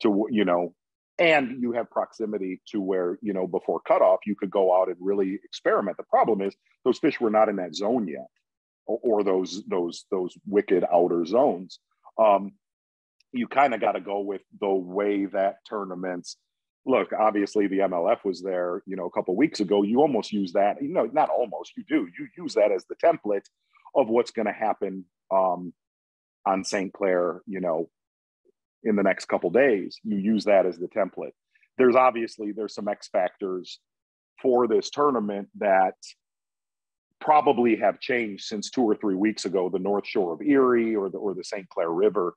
[SPEAKER 3] to you know and you have proximity to where you know before cutoff you could go out and really experiment. The problem is those fish were not in that zone yet or, or those those those wicked outer zones. Um, you kind of got to go with the way that tournaments look obviously the mlf was there you know a couple weeks ago. You almost use that you know not almost you do. You use that as the template of what's going to happen um, on St. Clair, you know, in the next couple days. You use that as the template. There's obviously there's some X factors for this tournament that probably have changed since two or three weeks ago. The North Shore of Erie or the or the St. Clair River,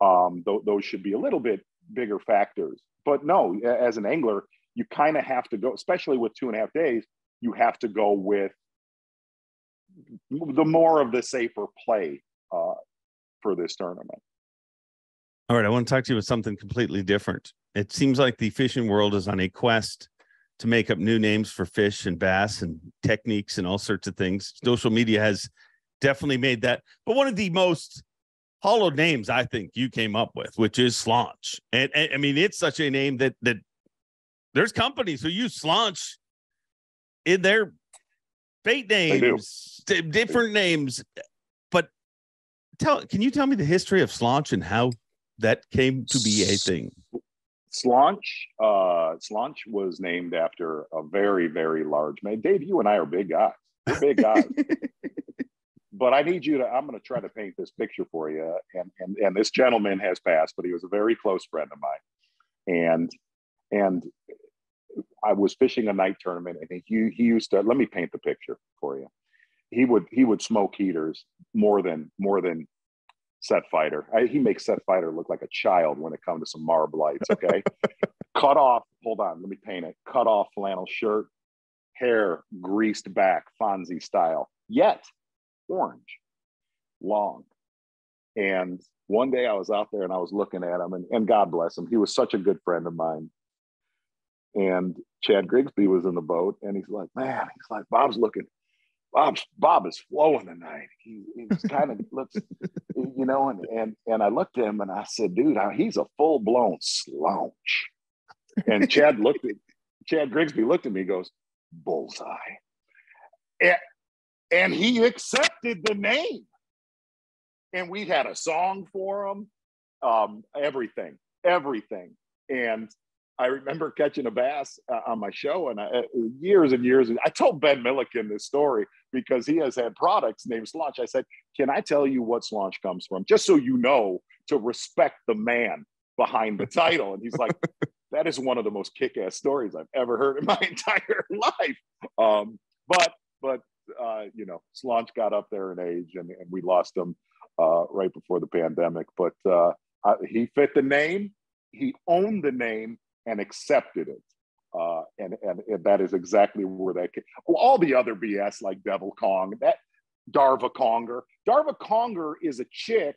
[SPEAKER 3] um, th- those should be a little bit bigger factors. But no, as an angler, you kind of have to go, especially with two and a half days. You have to go with the more of the safer play uh, for this tournament.
[SPEAKER 1] All right, I want to talk to you about something completely different. It seems like the fishing world is on a quest to make up new names for fish and bass and techniques and all sorts of things. Social media has definitely made that. But one of the most hollow names I think you came up with, which is Slaunch. And, and I mean, it's such a name that that there's companies who use Slaunch in their bait names, different names. But tell, can you tell me the history of Slaunch and how that came to be a thing?
[SPEAKER 3] Slaunch, uh, Slaunch was named after a very, very large man. Dave, you and I are big guys. We're big guys. but I need you to. I'm going to try to paint this picture for you. And and and this gentleman has passed, but he was a very close friend of mine. And and I was fishing a night tournament, and he he used to let me paint the picture for you. He would he would smoke heaters more than more than Seth Feider. I, he makes Seth Feider look like a child when it comes to some marb lights. Okay, cut off. Hold on, let me paint it. Cut off flannel shirt, hair greased back, Fonzie style, yet orange, long. And one day I was out there and I was looking at him, and, and God bless him, he was such a good friend of mine. And Chad Grigsby was in the boat, and he's like, "Man, he's like Bob's looking, Bob's Bob is flowing tonight. He, he's kind of looks, you know." And and and I looked at him and I said, "Dude, he's a full blown slouch." And Chad looked at Chad Grigsby looked at me, goes, "Bullseye," and, and he accepted the name. And we had a song for him, um, everything, everything, and I remember catching a bass uh, on my show, and I, uh, years and years. I told Ben Milliken this story because he has had products named Slaunch. I said, "Can I tell you what Slaunch comes from, just so you know to respect the man behind the title?" And he's like, "That is one of the most kick-ass stories I've ever heard in my entire life." Um, but but uh, you know, Slaunch got up there in age, and, and we lost him uh, right before the pandemic. But uh, he fit the name. He owned the name and accepted it. Uh, and, and, and that is exactly where that came. All the other BS like Devil Kong, that Darva Conger. Darva Conger is a chick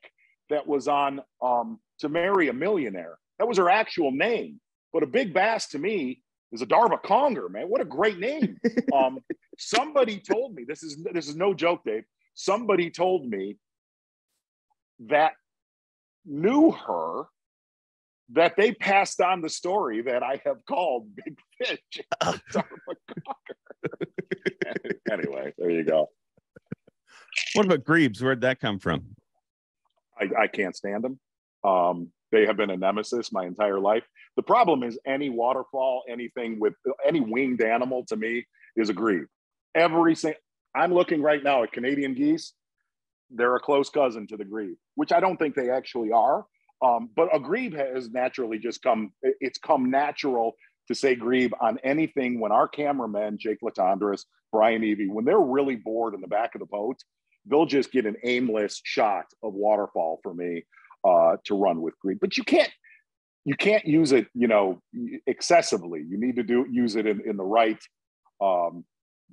[SPEAKER 3] that was on um, To Marry a Millionaire. That was her actual name. But a big bass to me is a Darva Conger, man. What a great name. Um, somebody told me this is this is no joke, Dave. Somebody told me that knew her that they passed on the story that I have called Big Fish. anyway, there you go.
[SPEAKER 1] What about Grebes? Where'd that come from?
[SPEAKER 3] I, I can't stand them. Um, they have been a nemesis my entire life. The problem is any waterfall, anything with any winged animal to me is a grebe. Every single, I'm looking right now at Canadian geese. They're a close cousin to the grebe, which I don't think they actually are. Um, but a grebe has naturally just come, it's come natural to say grebe on anything when our cameramen, Jake Latondras, Brian Evie, when they're really bored in the back of the boat, they'll just get an aimless shot of waterfall for me uh, to run with grebe. But you can't, you can't use it, you know, excessively. You need to do use it in, in the right, um,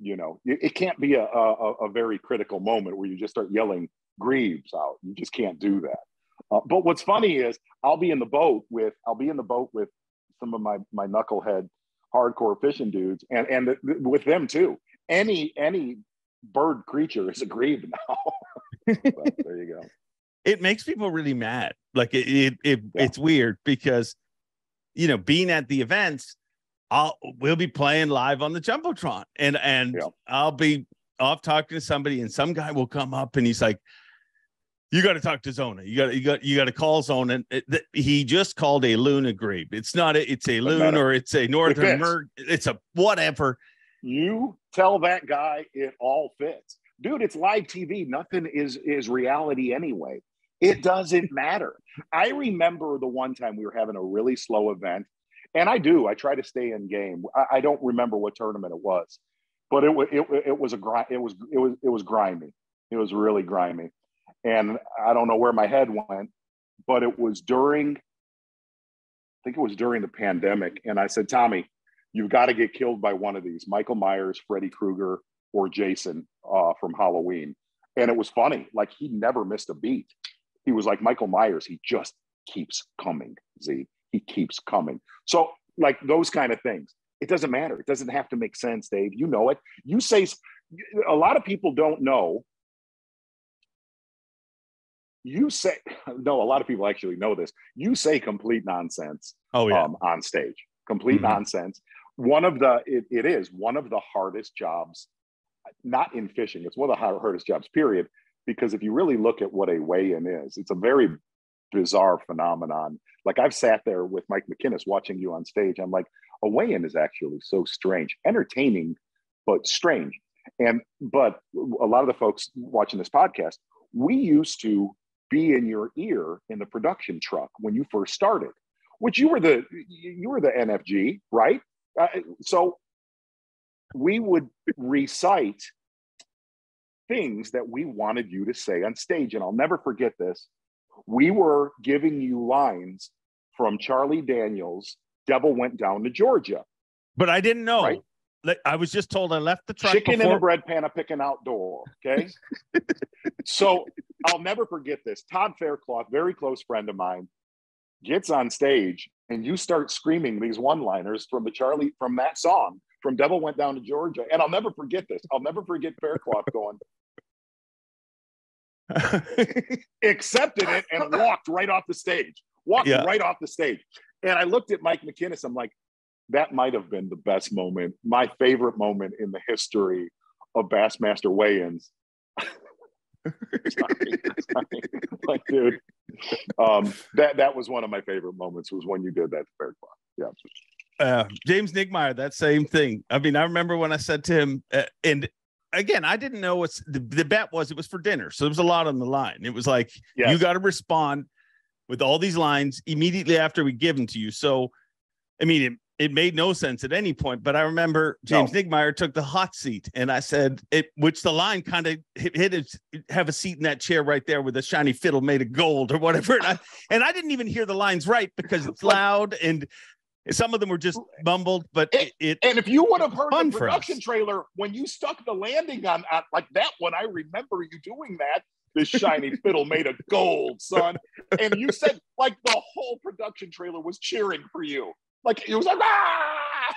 [SPEAKER 3] you know, it, can't be a, a, a very critical moment where you just start yelling grebes out. You just can't do that. Uh, but what's funny is I'll be in the boat with I'll be in the boat with some of my my knucklehead hardcore fishing dudes and and the, with them too. Any any bird creature is a grebe now. there you go.
[SPEAKER 1] It makes people really mad. Like it, it, it yeah. it's weird because you know being at the events, I'll we'll be playing live on the jumbotron and and yeah. I'll be off talking to somebody and some guy will come up and he's like you got to talk to Zona. You got you got you got to call Zona. It, he just called a Luna grebe. It's not a, it's a loon or it's a northern it mer. It's a whatever.
[SPEAKER 3] You tell that guy it all fits, dude. It's live TV. Nothing is is reality anyway. It doesn't matter. I remember the one time we were having a really slow event, and I do. I try to stay in game. I, I don't remember what tournament it was, but it was it, it was a grind. It was it was it was grimy. It was really grimy and I don't know where my head went, but it was during, I think it was during the pandemic. And I said, Tommy, you've got to get killed by one of these Michael Myers, Freddy Krueger, or Jason uh, from Halloween. And it was funny. Like he never missed a beat. He was like Michael Myers. He just keeps coming, Z. He keeps coming. So, like those kind of things. It doesn't matter. It doesn't have to make sense, Dave. You know it. You say, a lot of people don't know you say no a lot of people actually know this. You say complete nonsense
[SPEAKER 1] oh yeah.
[SPEAKER 3] um, on stage. Complete mm-hmm. nonsense. One of the it, it is one of the hardest jobs not in fishing it's one of the hardest jobs period because if you really look at what a weigh-in is it's a very bizarre phenomenon. Like i've sat there with mike mckinnis watching you on stage. I'm like a weigh-in is actually so strange entertaining but strange. And but a lot of the folks watching this podcast we used to be in your ear in the production truck when you first started which you were the you were the nfg right? Uh, so we would recite things that we wanted you to say on stage and i'll never forget this. We were giving you lines from charlie daniels devil went down to georgia.
[SPEAKER 1] But i didn't know. Right? I was just told I left the truck.
[SPEAKER 3] Chicken
[SPEAKER 1] before...
[SPEAKER 3] in a bread pan, a picking outdoor. Okay. so I'll never forget this. Todd Faircloth, very close friend of mine, gets on stage and you start screaming these one-liners from the Charlie from that song from Devil Went Down to Georgia. And I'll never forget this. I'll never forget Faircloth going, accepted it and walked right off the stage. Walked yeah. right off the stage. And I looked at Mike McKinnis. I'm like, that might have been the best moment, my favorite moment in the history of Bassmaster weigh-ins. sorry, sorry. like, dude, um, that that was one of my favorite moments. Was when you did that Bear Club. Yeah.
[SPEAKER 1] Uh, James Niggemeyer, that same thing. I mean, I remember when I said to him, uh, and again, I didn't know what's the, the bet was. It was for dinner, so there was a lot on the line. It was like yes. you got to respond with all these lines immediately after we give them to you. So, I mean, it, made no sense at any point. But I remember James no. Niggemeyer took the hot seat, and I said, "It," which the line kind of hit, hit it, have a seat in that chair right there with a shiny fiddle made of gold or whatever. And I, and I didn't even hear the lines right because it's loud and some of them were just mumbled, but it, it
[SPEAKER 3] and if you would have heard the production trailer when you stuck the landing on, on like that one, I remember you doing that. This shiny fiddle made of gold, son. And you said like the whole production trailer was cheering for you. Like it was like ah!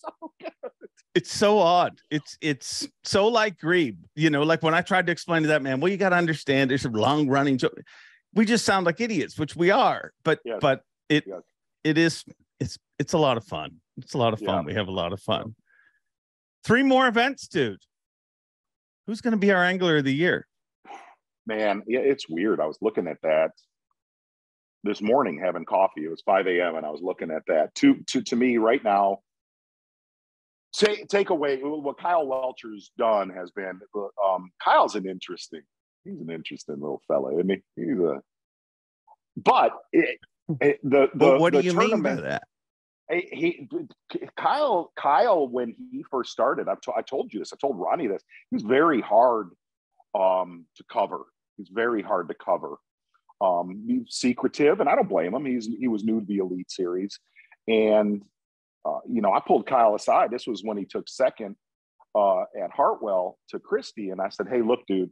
[SPEAKER 1] so good. It's so odd. It's it's so like Grebe, you know, like when I tried to explain to that man, well, you got to understand there's a long running joke. We just sound like idiots, which we are, but yes. but it yes. it is it's it's a lot of fun. It's a lot of fun. Yeah. We have a lot of fun. Three more events, dude. Who's going to be our angler of the year?
[SPEAKER 3] Man, yeah, it's weird. I was looking at that this morning having coffee. It was 5 a.m. and I was looking at that. To to to me right now, take take away what Kyle Welcher's done has been. Um, Kyle's an interesting. He's an interesting little fella, isn't he? He's a. But it, it, the the
[SPEAKER 1] well, what
[SPEAKER 3] the
[SPEAKER 1] do you mean by that?
[SPEAKER 3] He, Kyle Kyle when he first started, I've t- I told you this. I told Ronnie this. He was very hard um, to cover. He's very hard to cover um, secretive, and I don't blame him. He's he was new to the Elite Series, and uh, you know I pulled Kyle aside. This was when he took second uh, at Hartwell to Christie, and I said, "Hey, look, dude,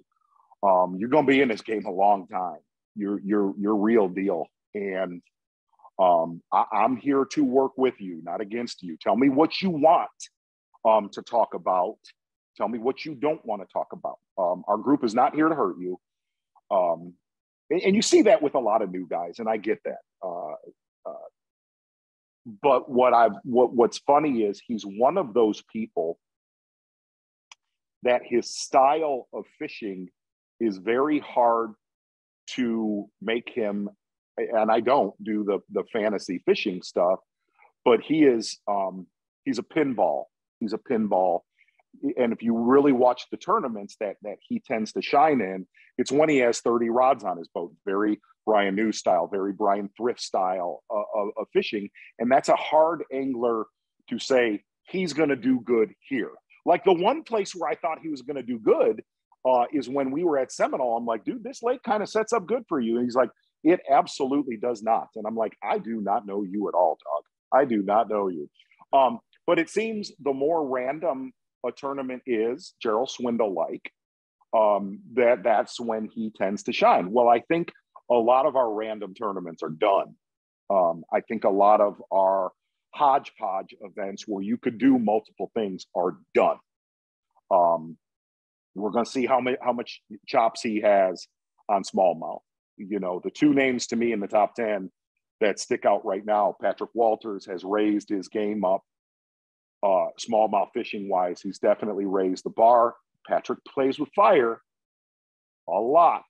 [SPEAKER 3] um, you're going to be in this game a long time. You're you're you're real deal, and um, I, am here to work with you, not against you. Tell me what you want um, to talk about. Tell me what you don't want to talk about. Um, our group is not here to hurt you. Um, and you see that with a lot of new guys, and I get that. Uh, uh, but what I've what what's funny is he's one of those people that his style of fishing is very hard to make him and I don't do the the fantasy fishing stuff, but he is um, he's a pinball. He's a pinball and if you really watch the tournaments that that he tends to shine in, it's when he has 30 rods on his boat. Very Bryan New style, very Bryan Thrift style uh, of, of fishing, and that's a hard angler to say he's going to do good here. Like the one place where I thought he was going to do good uh, is when we were at Seminole. I'm like, dude, this lake kind of sets up good for you. And he's like, it absolutely does not. And I'm like, I do not know you at all, dog. I do not know you. Um, but it seems the more random a tournament is Gerald Swindle like, um, that that's when he tends to shine. Well, I think a lot of our random tournaments are done. Um, I think a lot of our hodgepodge events where you could do multiple things are done. Um, we're going to see how, how much chops he has on smallmouth. You know, the two names to me in the top 10 that stick out right now Patrick Walters has raised his game up uh, smallmouth fishing wise. He's definitely raised the bar. Patrick plays with fire a lot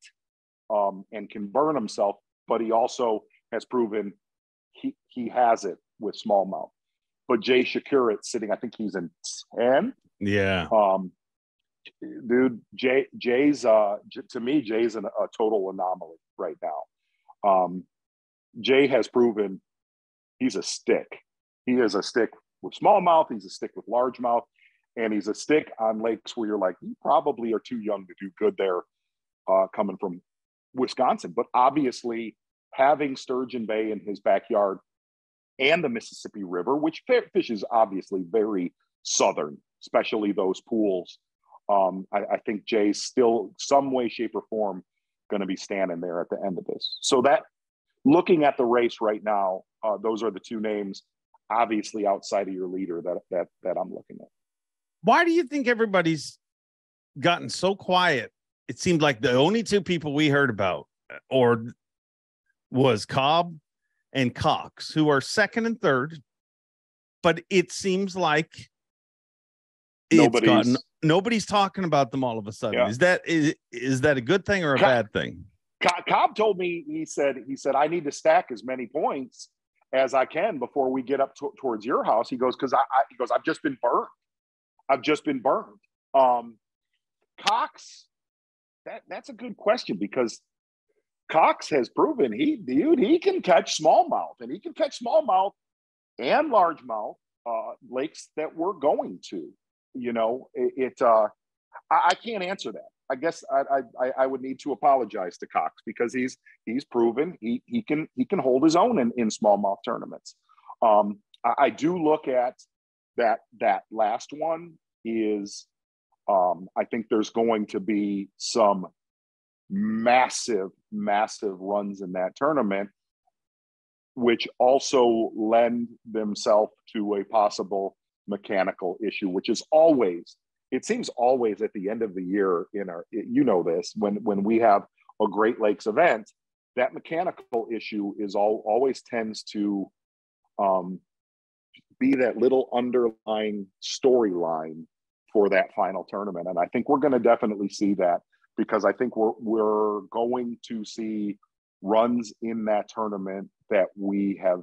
[SPEAKER 3] um, and can burn himself, but he also has proven he, he has it with smallmouth. But Jay Przekurat sitting, I think he's in 10.
[SPEAKER 1] Yeah.
[SPEAKER 3] Um, dude, Jay, Jay's, uh, to me, Jay's an, a total anomaly right now. Um, Jay has proven he's a stick. He is a stick with smallmouth, he's a stick with largemouth, and he's a stick on lakes where you're like, you probably are too young to do good there uh, coming from Wisconsin. But obviously, having Sturgeon Bay in his backyard and the Mississippi River, which fishes obviously very southern, especially those pools. Um, I, I think Jay's still some way, shape, or form going to be standing there at the end of this. So that looking at the race right now, uh, those are the two names, obviously outside of your leader that that that I'm looking at.
[SPEAKER 1] Why do you think everybody's gotten so quiet? It seemed like the only two people we heard about, uh, or was Cobb and Cox, who are second and third. But it seems like nobody's, gotten, nobody's talking about them all of a sudden. Yeah. Is that is, is that a good thing or a Cobb, bad thing?
[SPEAKER 3] Cobb told me he said he said I need to stack as many points as I can before we get up to, towards your house. He goes because I, I, he goes I've just been burned. I've just been burned. Um, Cox, that that's a good question because Cox has proven he dude he can catch smallmouth and he can catch smallmouth and largemouth uh, lakes that we're going to. You know, it. it uh, I, I, can't answer that. I guess I, I, I would need to apologize to Cox because he's he's proven he he can he can hold his own in, in smallmouth tournaments. Um, I, I do look at that that last one is um, I think there's going to be some massive, massive runs in that tournament, which also lend themselves to a possible mechanical issue, which is always, it seems always at the end of the year in our, you know, this when when we have a Great Lakes event, that mechanical issue is all always tends to um, be that little underlying storyline for that final tournament, and I think we're going to definitely see that because I think we're we're going to see runs in that tournament that we have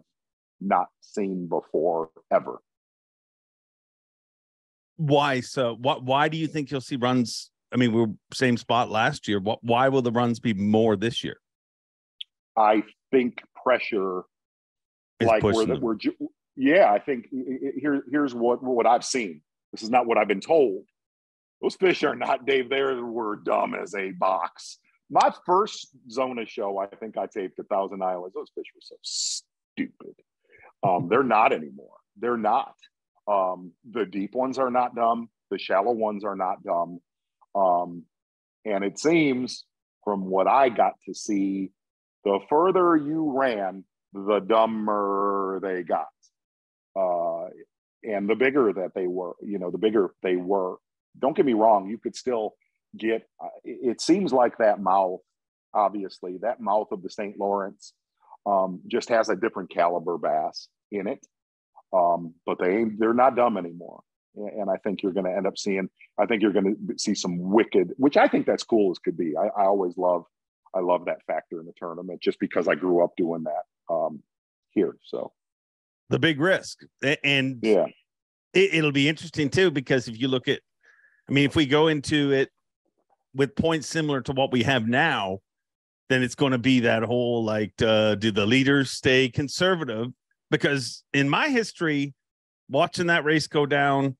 [SPEAKER 3] not seen before ever.
[SPEAKER 1] Why so? What why do you think you'll see runs? I mean, we are same spot last year. What why will the runs be more this year?
[SPEAKER 3] I think pressure
[SPEAKER 1] is like
[SPEAKER 3] we're,
[SPEAKER 1] them.
[SPEAKER 3] we're yeah, I think here here's what what I've seen. This is not what I've been told, those fish are not, Dave, they were dumb as a box. My first Zona show, I think I taped a Thousand Islands. Those fish were so stupid. Um, they're not anymore. They're not. Um, the deep ones are not dumb. The shallow ones are not dumb. Um, and it seems from what I got to see, the further you ran, the dumber they got. Uh, and the bigger that they were, you know, the bigger they were don't get me wrong, you could still get, uh, it seems like that mouth, obviously, that mouth of the St. Lawrence um, just has a different caliber bass in it. Um, but they they're not dumb anymore. And I think you're going to end up seeing, I think you're going to see some wicked, which I think that's cool as could be. I, I always love, I love that factor in the tournament just because I grew up doing that um, here. So
[SPEAKER 1] the big risk. And
[SPEAKER 3] yeah,
[SPEAKER 1] it, will be interesting too, because if you look at I mean, if we go into it with points similar to what we have now, then it's going to be that whole like, uh, do the leaders stay conservative? Because in my history, watching that race go down,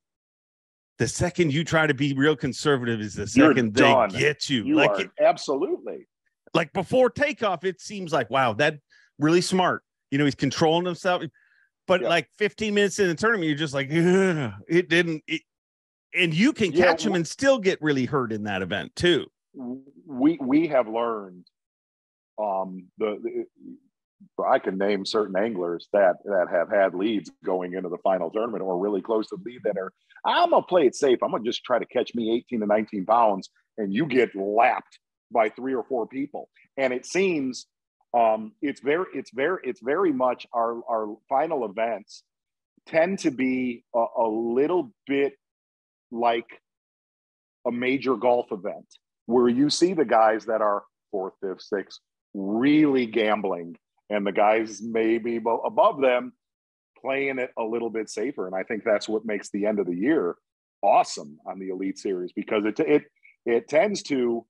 [SPEAKER 1] the second you try to be real conservative is the second they get you.
[SPEAKER 3] you
[SPEAKER 1] like
[SPEAKER 3] it, absolutely.
[SPEAKER 1] Like before takeoff, it seems like wow, that really smart. You know, he's controlling himself. But like 15 minutes in the tournament, you're just like, it didn't. It, and you can yeah, catch them and still get really hurt in that event too.
[SPEAKER 3] We we have learned um the, the I can name certain anglers that that have had leads going into the final tournament or really close to the lead that are I'm gonna play it safe. I'm gonna just try to catch me 18 to 19 pounds, and you get lapped by three or four people. And it seems um, it's very it's very it's very much our our final events tend to be a, a little bit like a major golf event where you see the guys that are fourth, fifth, sixth really gambling, and the guys maybe above them playing it a little bit safer. And I think that's what makes the end of the year awesome on the Elite Series because it it it tends to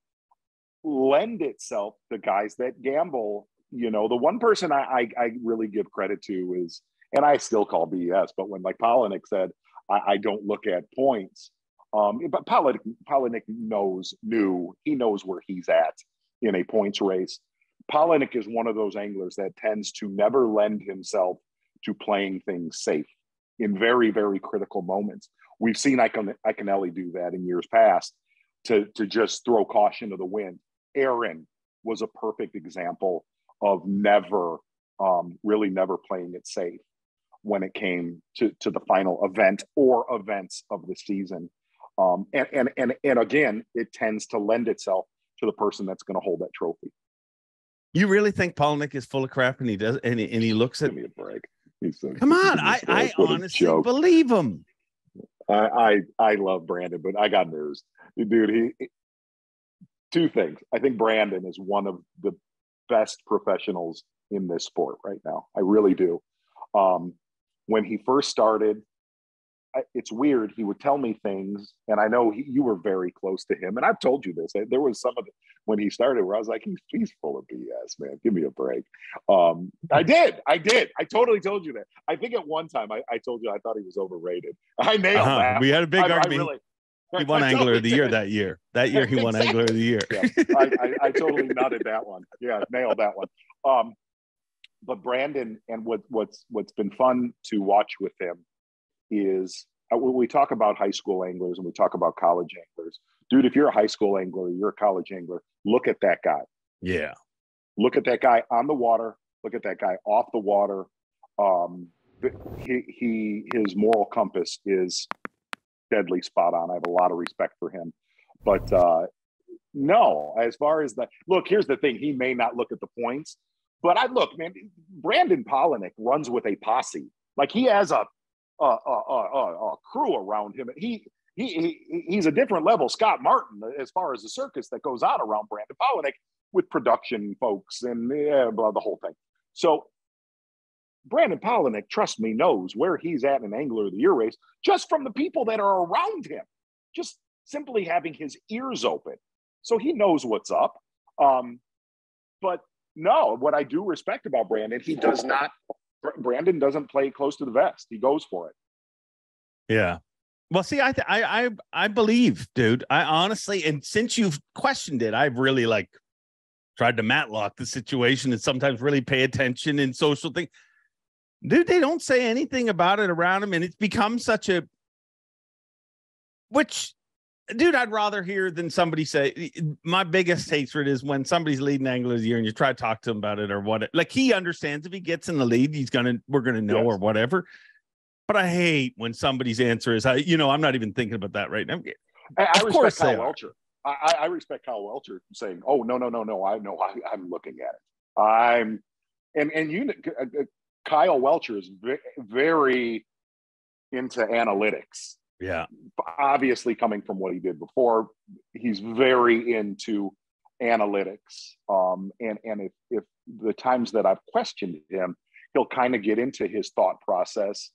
[SPEAKER 3] lend itself to guys that gamble. You know, the one person I, I, I really give credit to is, and I still call BS, but when like Palaniuk said, I, I don't look at points. Um, but Palaniuk knows, knew, he knows where he's at in a points race. Palaniuk is one of those anglers that tends to never lend himself to playing things safe in very, very critical moments. We've seen Icon, Iaconelli do that in years past to, to just throw caution to the wind. Aaron was a perfect example of never, um, really never playing it safe when it came to, to the final event or events of the season. Um, and, and, and, and again, it tends to lend itself to the person that's going to hold that trophy.
[SPEAKER 1] You really think Palaniuk is full of crap and he does and he, and he looks at
[SPEAKER 3] me a break.
[SPEAKER 1] Come on, I, I honestly believe him.
[SPEAKER 3] I, I I love Brandon, but I got news, dude. He two things. I think Brandon is one of the best professionals in this sport right now. I really do. Um, when he first started, it's weird. He would tell me things, and I know he, you were very close to him. And I've told you this. There was some of the, when he started where I was like, he's, he's full of BS, man. Give me a break. Um, I did. I did. I totally told you that. I think at one time I, I told you I thought he was overrated. I nailed uh-huh. that.
[SPEAKER 1] We had a big I, argument. I really, he won Angler totally of the Year that year. That year, he won exactly. Angler of the Year.
[SPEAKER 3] yeah, I, I, I, totally nutted that one. Yeah, nailed that one. Um, but Brandon, and what, what's what's been fun to watch with him is uh, when we talk about high school anglers and we talk about college anglers, dude, if you're a high school angler, you're a college angler, look at that guy.
[SPEAKER 1] Yeah.
[SPEAKER 3] Look at that guy on the water. Look at that guy off the water. Um, he, he, his moral compass is deadly spot on. I have a lot of respect for him. But uh, no, as far as the look, here's the thing: he may not look at the points, but I look, man. Brandon Palaniuk runs with a posse. Like he has a a, a crew around him. He, he, he he's a different level, Scott Martin, as far as the circus that goes on around Brandon Palaniuk with production folks and yeah, blah, the whole thing. So Brandon Palaniuk, trust me, knows where he's at in Angler of the Year race just from the people that are around him, just simply having his ears open. So he knows what's up. Um, but no, what I do respect about Brandon, he does not Brandon doesn't play close to the vest. He goes for it.
[SPEAKER 1] Yeah. Well, see, I, th- I, I, I believe, dude. I honestly, and since you've questioned it, I've really like tried to matlock the situation and sometimes really pay attention in social things. Dude, they don't say anything about it around him, and it's become such a. Which dude, I'd rather hear than somebody say. My biggest hatred is when somebody's leading anglers year and you try to talk to him about it or what. Like he understands if he gets in the lead, he's gonna we're gonna know yes. or whatever. But I hate when somebody's answer is, I you know, I'm not even thinking about that right now.
[SPEAKER 3] I, I of course, Kyle Welcher. I, I, respect Kyle Welcher saying, "Oh no, no, no, no, I know, I, am looking at it. I'm," and and you, uh, Kyle Welcher is very into analytics
[SPEAKER 1] yeah.
[SPEAKER 3] Obviously, coming from what he did before, he's very into analytics. Um, and and if, if the times that I've questioned him, he'll kind of get into his thought process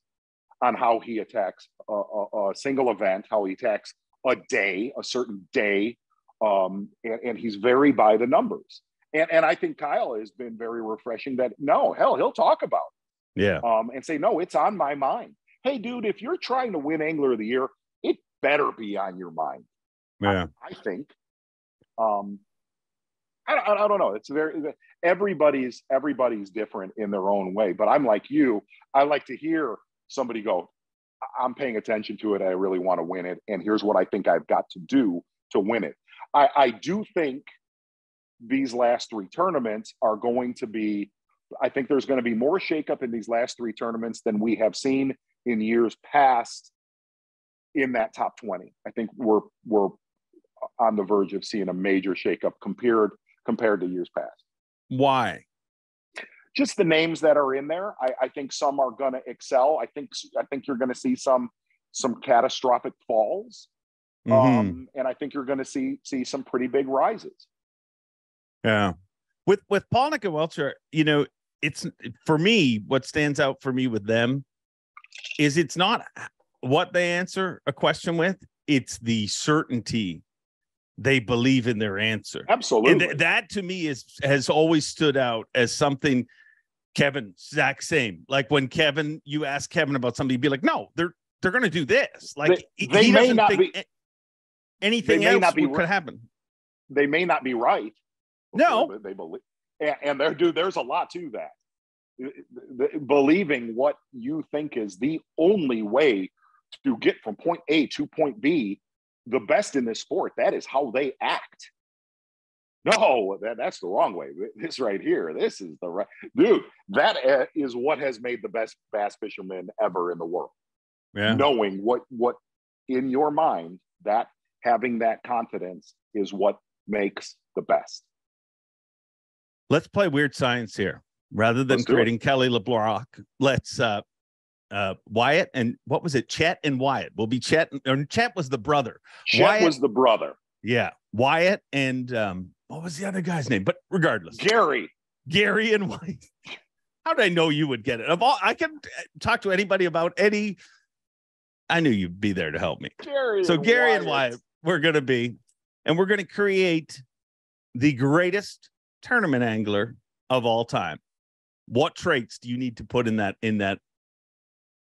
[SPEAKER 3] on how he attacks a, a, a single event, how he attacks a day, a certain day. Um, and, and he's very by the numbers. And, and I think Kyle has been very refreshing that no, hell, he'll talk about
[SPEAKER 1] yeah.
[SPEAKER 3] Um, and say, no, it's on my mind hey, dude, if you're trying to win Angler of the Year, it better be on your mind.
[SPEAKER 1] Yeah,
[SPEAKER 3] I, I think. Um, I, I, I, don't know. It's very everybody's everybody's different in their own way. But I'm like you. I like to hear somebody go. I'm paying attention to it. I really want to win it, and here's what I think I've got to do to win it. I, I do think these last three tournaments are going to be. I think there's going to be more shakeup in these last three tournaments than we have seen in years past in that top 20. I think we're we're on the verge of seeing a major shakeup compared compared to years past.
[SPEAKER 1] Why?
[SPEAKER 3] Just the names that are in there. I, I think some are going to excel. I think I think you're going to see some some catastrophic falls, mm-hmm. um, and I think you're going to see see some pretty big rises.
[SPEAKER 1] Yeah, with with and Welcher, you know, it's for me what stands out for me with them is it's not what they answer a question with, it's the certainty they believe in their answer.
[SPEAKER 3] Absolutely.
[SPEAKER 1] And th- that to me is has always stood out as something Kevin, Zach, same. Like when Kevin, you ask Kevin about something, he'd be like, no, they're they're gonna do this. Like they, they he doesn't think be, anything else not be could happen.
[SPEAKER 3] They may not be right.
[SPEAKER 1] No,
[SPEAKER 3] they believe and, and there, dude, there's a lot to that. Believing what you think is the only way to get from point A to point B, the best in this sport. That is how they act. No, that, that's the wrong way. This right here, this is the right dude. That uh, what has made the best bass fishermen ever in the world. Yeah. Knowing what what in your mind that having that confidence is what makes the best.
[SPEAKER 1] Let's play weird science here rather than creating it. Kelly LeBrock. Let's uh uh Wyatt and what was it? Chet and Wyatt. Will be Chet and Chet was the brother.
[SPEAKER 3] Chet
[SPEAKER 1] Wyatt,
[SPEAKER 3] was the brother.
[SPEAKER 1] Yeah. Wyatt and um what was the other guy's name? But regardless,
[SPEAKER 3] Gary.
[SPEAKER 1] Gary and Wyatt. How did I know you would get it? Of all, I can talk to anybody about any. I knew you'd be there to help me.
[SPEAKER 3] Gary
[SPEAKER 1] so
[SPEAKER 3] and
[SPEAKER 1] Gary
[SPEAKER 3] Wyatt.
[SPEAKER 1] and Wyatt, we're going to be, and we're going to create the greatest tournament angler of all time. What traits do you need to put in that? In that,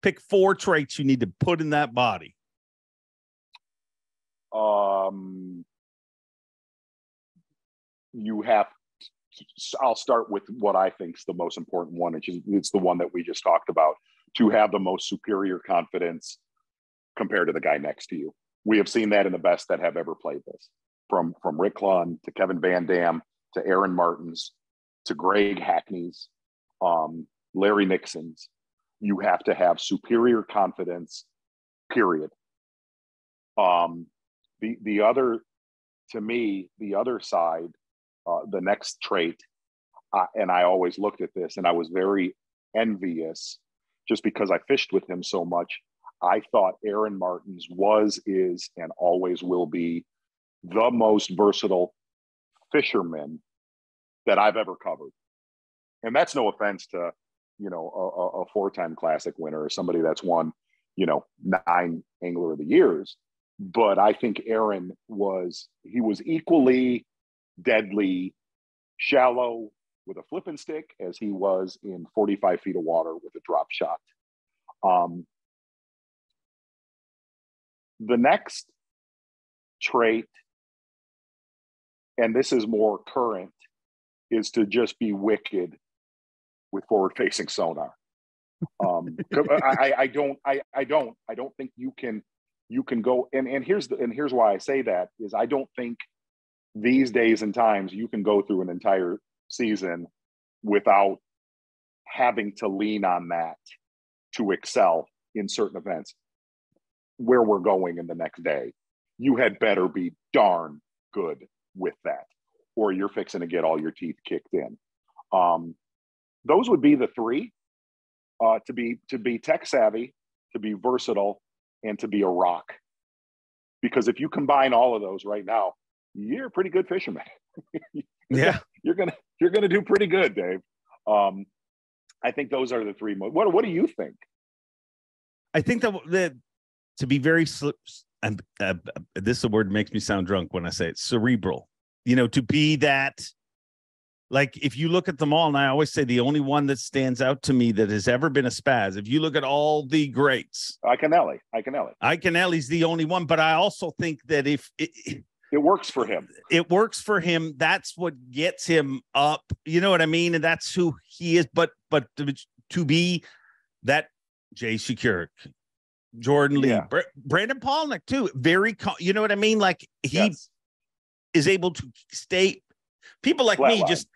[SPEAKER 1] pick four traits you need to put in that body.
[SPEAKER 3] Um, you have I'll start with what I think is the most important one, which is it's the one that we just talked about to have the most superior confidence compared to the guy next to you. We have seen that in the best that have ever played this, from from Rick Clunn to Kevin Van Dam to Aaron Martens to Greg Hackney's, um, Larry Nixon's. You have to have superior confidence, period. Um, the the other, to me, the other side uh, the next trait, uh, and I always looked at this and I was very envious just because I fished with him so much. I thought Aaron Martens was, is, and always will be the most versatile fisherman that I've ever covered. And that's no offense to, you know, a, a four-time classic winner or somebody that's won, you know, nine angler of the years. But I think Aaron was, he was equally deadly shallow with a flipping stick as he was in 45 feet of water with a drop shot. Um, the next trait, and this is more current, is to just be wicked with forward facing sonar. Um, I, I don't, I, I don't, I don't think you can, you can go. And, and here's the, and here's why I say that is I don't think these days and times you can go through an entire season without having to lean on that to excel in certain events where we're going in the next day you had better be darn good with that or you're fixing to get all your teeth kicked in um, those would be the three uh, to be to be tech savvy to be versatile and to be a rock because if you combine all of those right now you're a pretty good fisherman.
[SPEAKER 1] yeah,
[SPEAKER 3] you're gonna you're gonna do pretty good, Dave. Um, I think those are the three. What what do you think?
[SPEAKER 1] I think that that to be very and uh, this word makes me sound drunk when I say it cerebral. You know, to be that like if you look at them all, and I always say the only one that stands out to me that has ever been a spaz, if you look at all the greats,
[SPEAKER 3] Iaconelli, Iaconelli,
[SPEAKER 1] Iaconelli's the only one. But I also think that if it,
[SPEAKER 3] it works for him.
[SPEAKER 1] It works for him. That's what gets him up. You know what I mean? And that's who he is. But but to, to be that Jay Sekurin, Jordan Lee, yeah. Brandon Palaniuk too. Very, you know what I mean? Like he yes. is able to stay. People like Flat me line. just.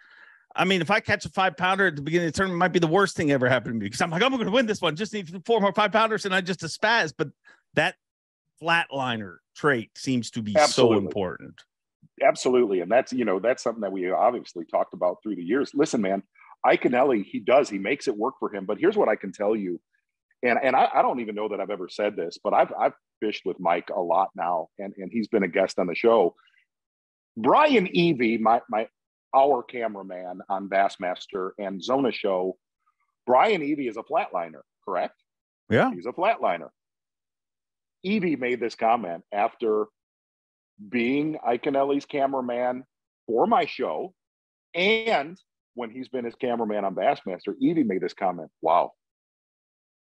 [SPEAKER 1] I mean, if I catch a five pounder at the beginning of the tournament, might be the worst thing ever happened to me because I'm like, I'm going to win this one. Just need four more five pounders, and I just a spaz. But that flatliner trait seems to be Absolutely. so important.
[SPEAKER 3] Absolutely. And that's, you know, that's something that we obviously talked about through the years. Listen, man, Iaconelli, he does, he makes it work for him. But here's what I can tell you. And, and I, I don't even know that I've ever said this, but I've, I've fished with Mike a lot now, and, and he's been a guest on the show. Brian Evie, my, my, our cameraman on Bassmaster and Zona show, Brian Evie is a flatliner, correct?
[SPEAKER 1] Yeah.
[SPEAKER 3] He's a flatliner. Evie made this comment after being Iaconelli's cameraman for my show and when he's been his cameraman on Bassmaster, Evie made this comment, wow,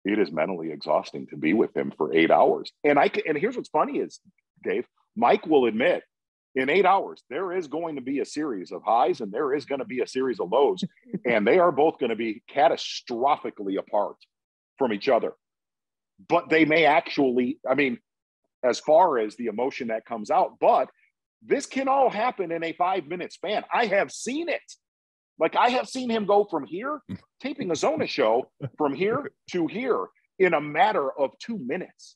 [SPEAKER 3] it is mentally exhausting to be with him for eight hours. And I and here's what's funny is, Dave, Mike will admit in eight hours, there is going to be a series of highs and there is going to be a series of lows, and they are both going to be catastrophically apart from each other. But they may actually, I mean, as far as the emotion that comes out, but this can all happen in a five minute span. I have seen it. Like I have seen him go from here, taping a Zona show, from here to here in a matter of two minutes.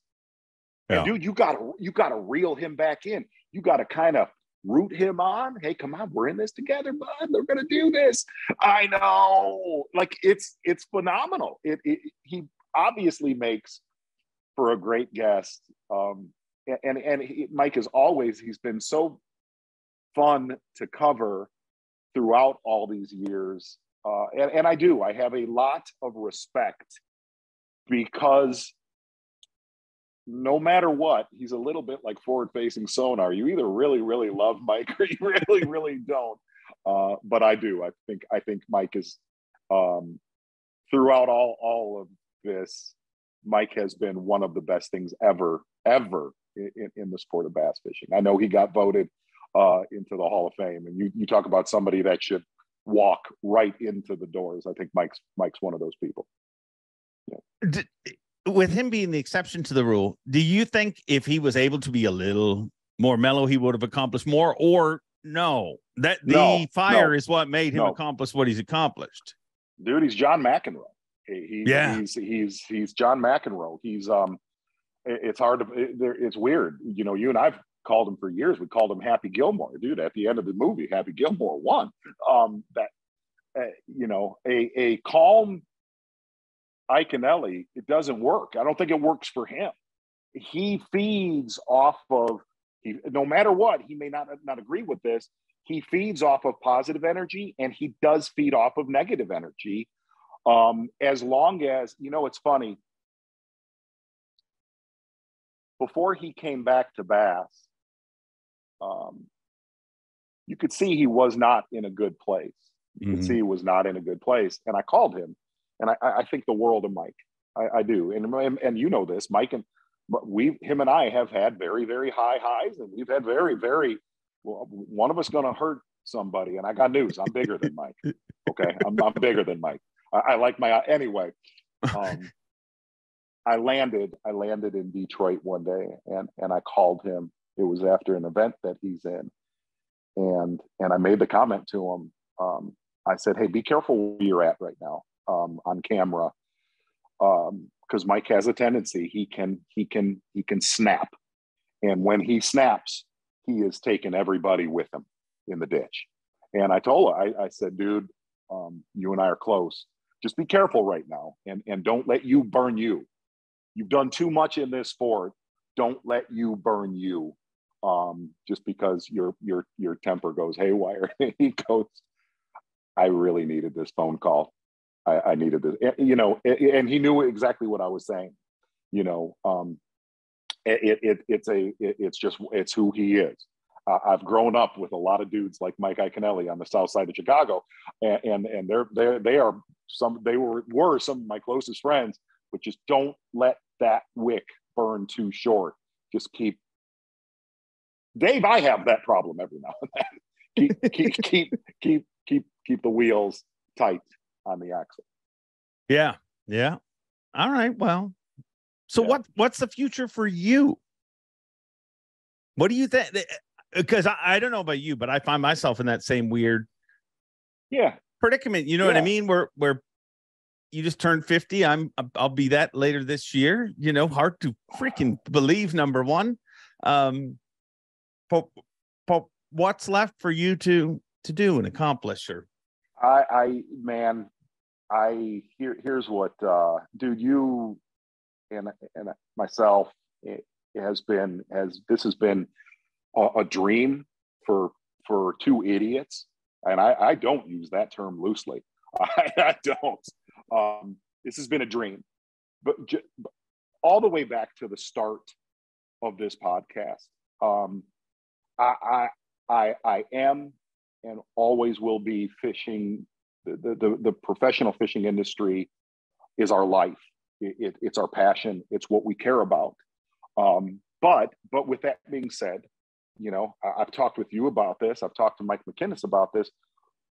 [SPEAKER 3] Yeah. And dude, you gotta you gotta reel him back in. You gotta kind of root him on. Hey, come on, we're in this together, bud. We're gonna do this. I know, like it's it's phenomenal. It, it he obviously makes for a great guest. Um, and and he, Mike is always he's been so fun to cover throughout all these years. Uh, and, and I do. I have a lot of respect because no matter what, he's a little bit like forward facing sonar. You either really, really love Mike or you really, really don't. Uh, but I do. I think I think Mike is um, throughout all all of this. Mike has been one of the best things ever, ever in, in the sport of bass fishing. I know he got voted uh, into the Hall of Fame, and you you talk about somebody that should walk right into the doors. I think Mike's Mike's one of those people.
[SPEAKER 1] Yeah. With him being the exception to the rule, do you think if he was able to be a little more mellow, he would have accomplished more, or no? That the no, fire no, is what made him no. accomplish what he's accomplished.
[SPEAKER 3] Dude, he's John McEnroe. He, yeah, he's he's he's John McEnroe. He's um it's hard to it, it's weird you know you and i've called him for years we called him happy gilmore dude at the end of the movie happy gilmore won um that uh, you know a a calm Iaconelli, it doesn't work. I don't think it works for him. He feeds off of he no matter what, he may not not agree with this. He feeds off of positive energy and he does feed off of negative energy. Um, as long as you know, it's funny before he came back to Bass, um, you could see he was not in a good place. You mm-hmm. could see he was not in a good place. And I called him, and I, I think the world of Mike. I, I do, and, and, and you know this, Mike and we, him and I, have had very very high highs, and we've had very very. Well, one of us going to hurt somebody, and I got news. I'm bigger than Mike. Okay, I'm, I'm bigger than Mike. I, I like my anyway. Um, I landed, I landed in Detroit one day and, and I called him. It was after an event that he's in. And, and I made the comment to him. Um, I said, Hey, be careful where you're at right now um, on camera. Um, cause Mike has a tendency, he can, he can, he can snap. And when he snaps, he is taking everybody with him in the ditch. And I told her, I, I said, dude, um, you and I are close. Just be careful right now and, and don't let you burn you you've done too much in this sport. Don't let you burn you um, just because your your your temper goes haywire. he goes, I really needed this phone call. I, I needed this, you know, and he knew exactly what I was saying. You know, um, it, it it's a it, it's just it's who he is. Uh, I've grown up with a lot of dudes like Mike Iaconelli on the south side of Chicago, and and, and they're they they are some they were were some of my closest friends. But just don't let that wick burn too short. Just keep. Dave, I have that problem every now and then. keep, keep, keep, keep, keep, keep the wheels tight on the axle.
[SPEAKER 1] Yeah, yeah. All right. Well, so yeah. what? What's the future for you? What do you think? Because I, I don't know about you, but I find myself in that same weird,
[SPEAKER 3] yeah,
[SPEAKER 1] predicament. You know yeah. what I mean? Where where you just turned 50 i'm i'll be that later this year you know hard to freaking believe number one um but, but what's left for you to to do and accomplish or
[SPEAKER 3] i i man i here here's what uh dude you and and myself it, has been has this has been a, a dream for for two idiots. And i i don't use that term loosely. I, I don't. Um, this has been a dream, but j- all the way back to the start of this podcast, um, I, I, I, I am and always will be fishing. The, the, the professional fishing industry is our life. It, it, it's our passion. It's what we care about. Um, but but with that being said, you know, I, have talked with you about this. I've talked to Mike McKinnis about this.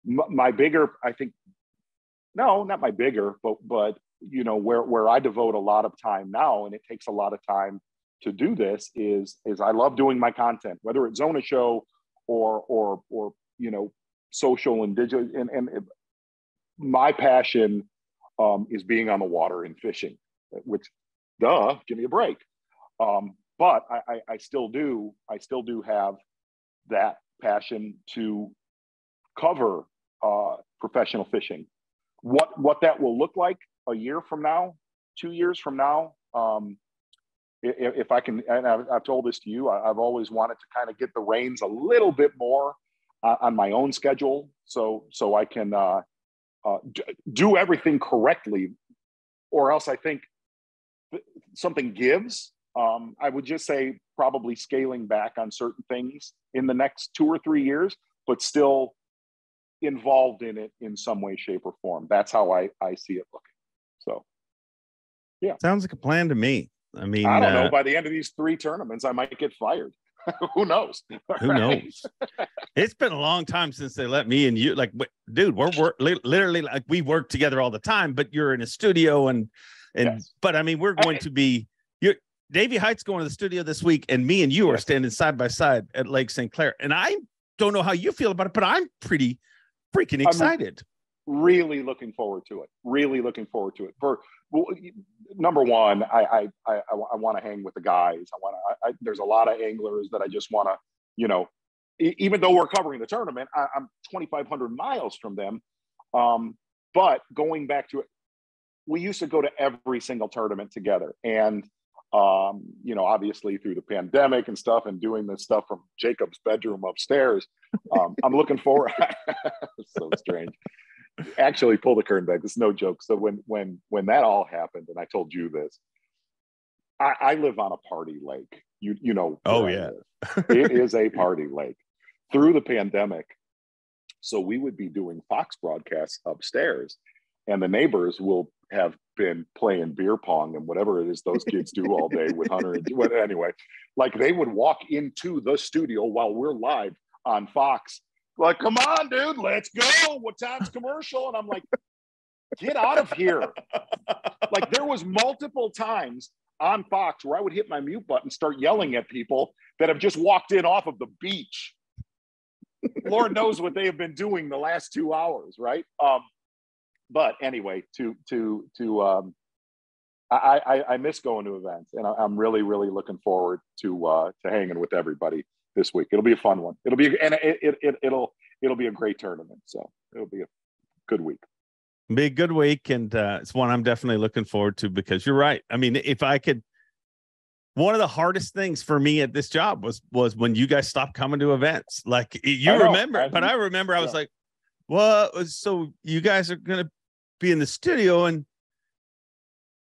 [SPEAKER 3] M- my bigger, I think, no, not my bigger, but but you know where where I devote a lot of time now, and it takes a lot of time to do this. Is is I love doing my content, whether it's Zona Show or or or you know social and digital, and and my passion um, is being on the water and fishing, which, duh, give me a break. Um, but I, I, I still do, I still do have that passion to cover uh, professional fishing. What what that will look like a year from now, two years from now, um, if, if, I can, and I've, I've, told this to you, I, have always wanted to kind of get the reins a little bit more uh, on my own schedule, so so I can uh, uh, do everything correctly, or else I think something gives. Um, I would just say probably scaling back on certain things in the next two or three years, but still involved in it in some way, shape, or form. That's how I, I see it looking. So, yeah.
[SPEAKER 1] Sounds like a plan to me. I mean,
[SPEAKER 3] I don't uh, know. By the end of these three tournaments, I might get fired. Who knows?
[SPEAKER 1] Who right? knows? it's been a long time since they let me and you. Like, dude, we're, we're literally like we work together all the time. But you're in a studio, and and yes. but I mean, we're going to be. You're Davy Hite's going to the studio this week, and me and you are standing side by side at Lake St. Clair. And I don't know how you feel about it, but I'm pretty freaking excited.
[SPEAKER 3] I'm really looking forward to it. Really looking forward to it. For number one, I I I, I want to hang with the guys. I want to. There's a lot of anglers that I just want to, you know, even though we're covering the tournament, I, am 2,500 miles from them. Um, but going back to it, we used to go to every single tournament together, and um, you know, obviously through the pandemic and stuff, and doing this stuff from Jacob's bedroom upstairs. Um, I'm looking forward. so strange actually pull the curtain back. This is no joke. So when when when that all happened, and I told you this, I, I live on a party lake. You you know.
[SPEAKER 1] Oh yeah.
[SPEAKER 3] it is a party lake. Through the pandemic, so we would be doing Fox broadcasts upstairs, and the neighbors will have been playing beer pong and whatever it is those kids do all day with Hunter. And, anyway, like they would walk into the studio while we're live on Fox like, come on, dude, let's go. What time's commercial? And I'm like, get out of here. like there was multiple times on Fox where I would hit my mute button, start yelling at people that have just walked in off of the beach. Lord knows what they have been doing the last two hours, right? Um, but anyway, to to to um, I, I, I miss going to events, and I, am really really looking forward to uh, to hanging with everybody this week. It'll be a fun one. It'll be and it, it, it it'll it'll be a great tournament. So it'll be a good week.
[SPEAKER 1] Be a good week, and uh, it's one I'm definitely looking forward to because you're right. I mean, if I could, one of the hardest things for me at this job was was when you guys stopped coming to events. Like you remember, I, but I remember I was yeah. like, "Well, so you guys are gonna be in the studio, and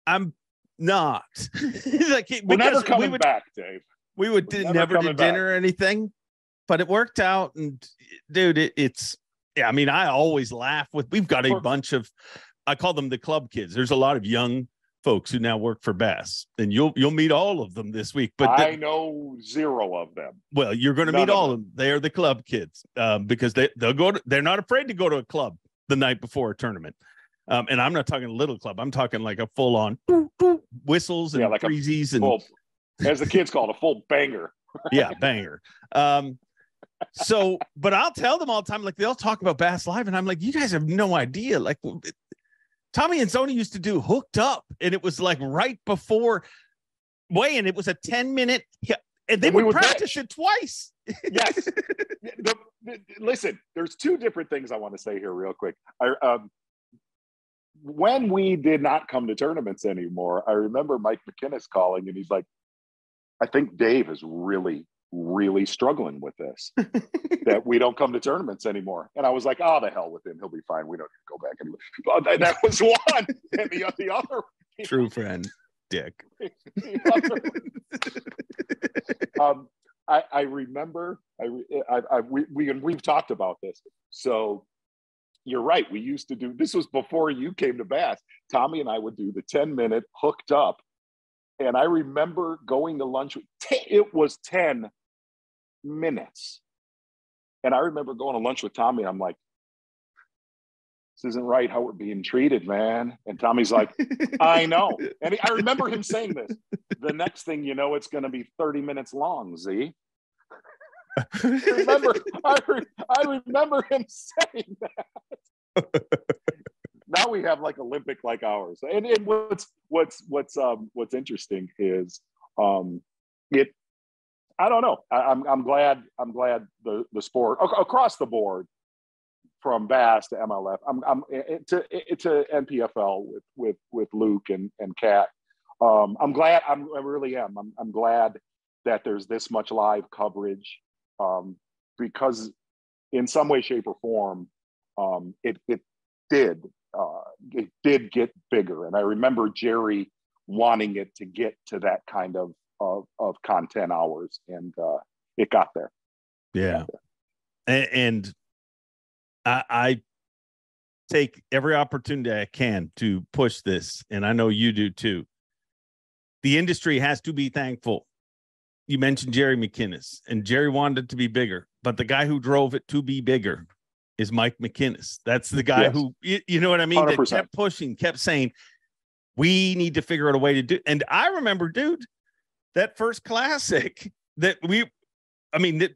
[SPEAKER 1] I'm not."
[SPEAKER 3] like we're never coming we would, back, Dave
[SPEAKER 1] we would never, never do dinner back. or anything, but it worked out. And dude, it, it's yeah. I mean, I always laugh with. We've got a bunch of, I call them the club kids. There's a lot of young folks who now work for Bass, and you'll you'll meet all of them this week. But
[SPEAKER 3] I know zero of them.
[SPEAKER 1] Well, you're going to meet all of them. They are the club kids um, because they they'll go. To, they're not afraid to go to a club the night before a tournament. Um, and I'm not talking a little club. I'm talking like a full on whistles and yeah, like freezies and full,
[SPEAKER 3] as the kids call it, a full banger.
[SPEAKER 1] yeah, banger. Um, so, but I'll tell them all the time, like they'll talk about Bass Live, and I'm like, you guys have no idea. Like Tommy and Zona used to do hooked up, and it was like right before weigh-in. It was a 10 minute, yeah, and they and would, would practice it twice.
[SPEAKER 3] yes. The, the, listen, there's two different things I want to say here, real quick. I, um, when we did not come to tournaments anymore, I remember Mike McKinnis calling, and he's like, I think Dave is really, really struggling with this that we don't come to tournaments anymore. And I was like, oh, the hell with him. He'll be fine. We don't need to go back. And that was one. and the, the other.
[SPEAKER 1] True friend, Dick.
[SPEAKER 3] um, I, I, remember, I, I, I, we, we, and we've talked about this. So you're right. We used to do, this was before you came to Bass. Tommy and I would do the 10 minute hooked up and I remember going to lunch. It was 10 minutes. And I remember going to lunch with Tommy. I'm like, this isn't right how we're being treated, man. And Tommy's like, I know. And I remember him saying this. The next thing you know, it's going to be 30 minutes long, Z. remember, I, re- I remember him saying that. now we have like Olympic like hours. And, and what's what's what's um what's interesting is um it I don't know. I, am I'm, I'm glad I'm glad the the sport across the board from Bass to MLF. I'm I'm to to NPFL with with with Luke and and Cat. Um, I'm glad. I'm, I really am. I'm I'm glad that there's this much live coverage um, because in some way, shape, or form, um, it it did uh, it did get bigger. And I remember Jerry wanting it to get to that kind of of, of content hours, and uh, it got there.
[SPEAKER 1] Yeah, got there. And, and I, I take every opportunity I can to push this, and I know you do too. The industry has to be thankful. You mentioned Jerry McKinnis, and Jerry wanted it to be bigger, but the guy who drove it to be bigger is Mike McKinnis. That's the guy yes. who you, know what I mean. 100%. That kept pushing, kept saying, "We need to figure out a way to do." And I remember, dude, that first classic that we, I mean, that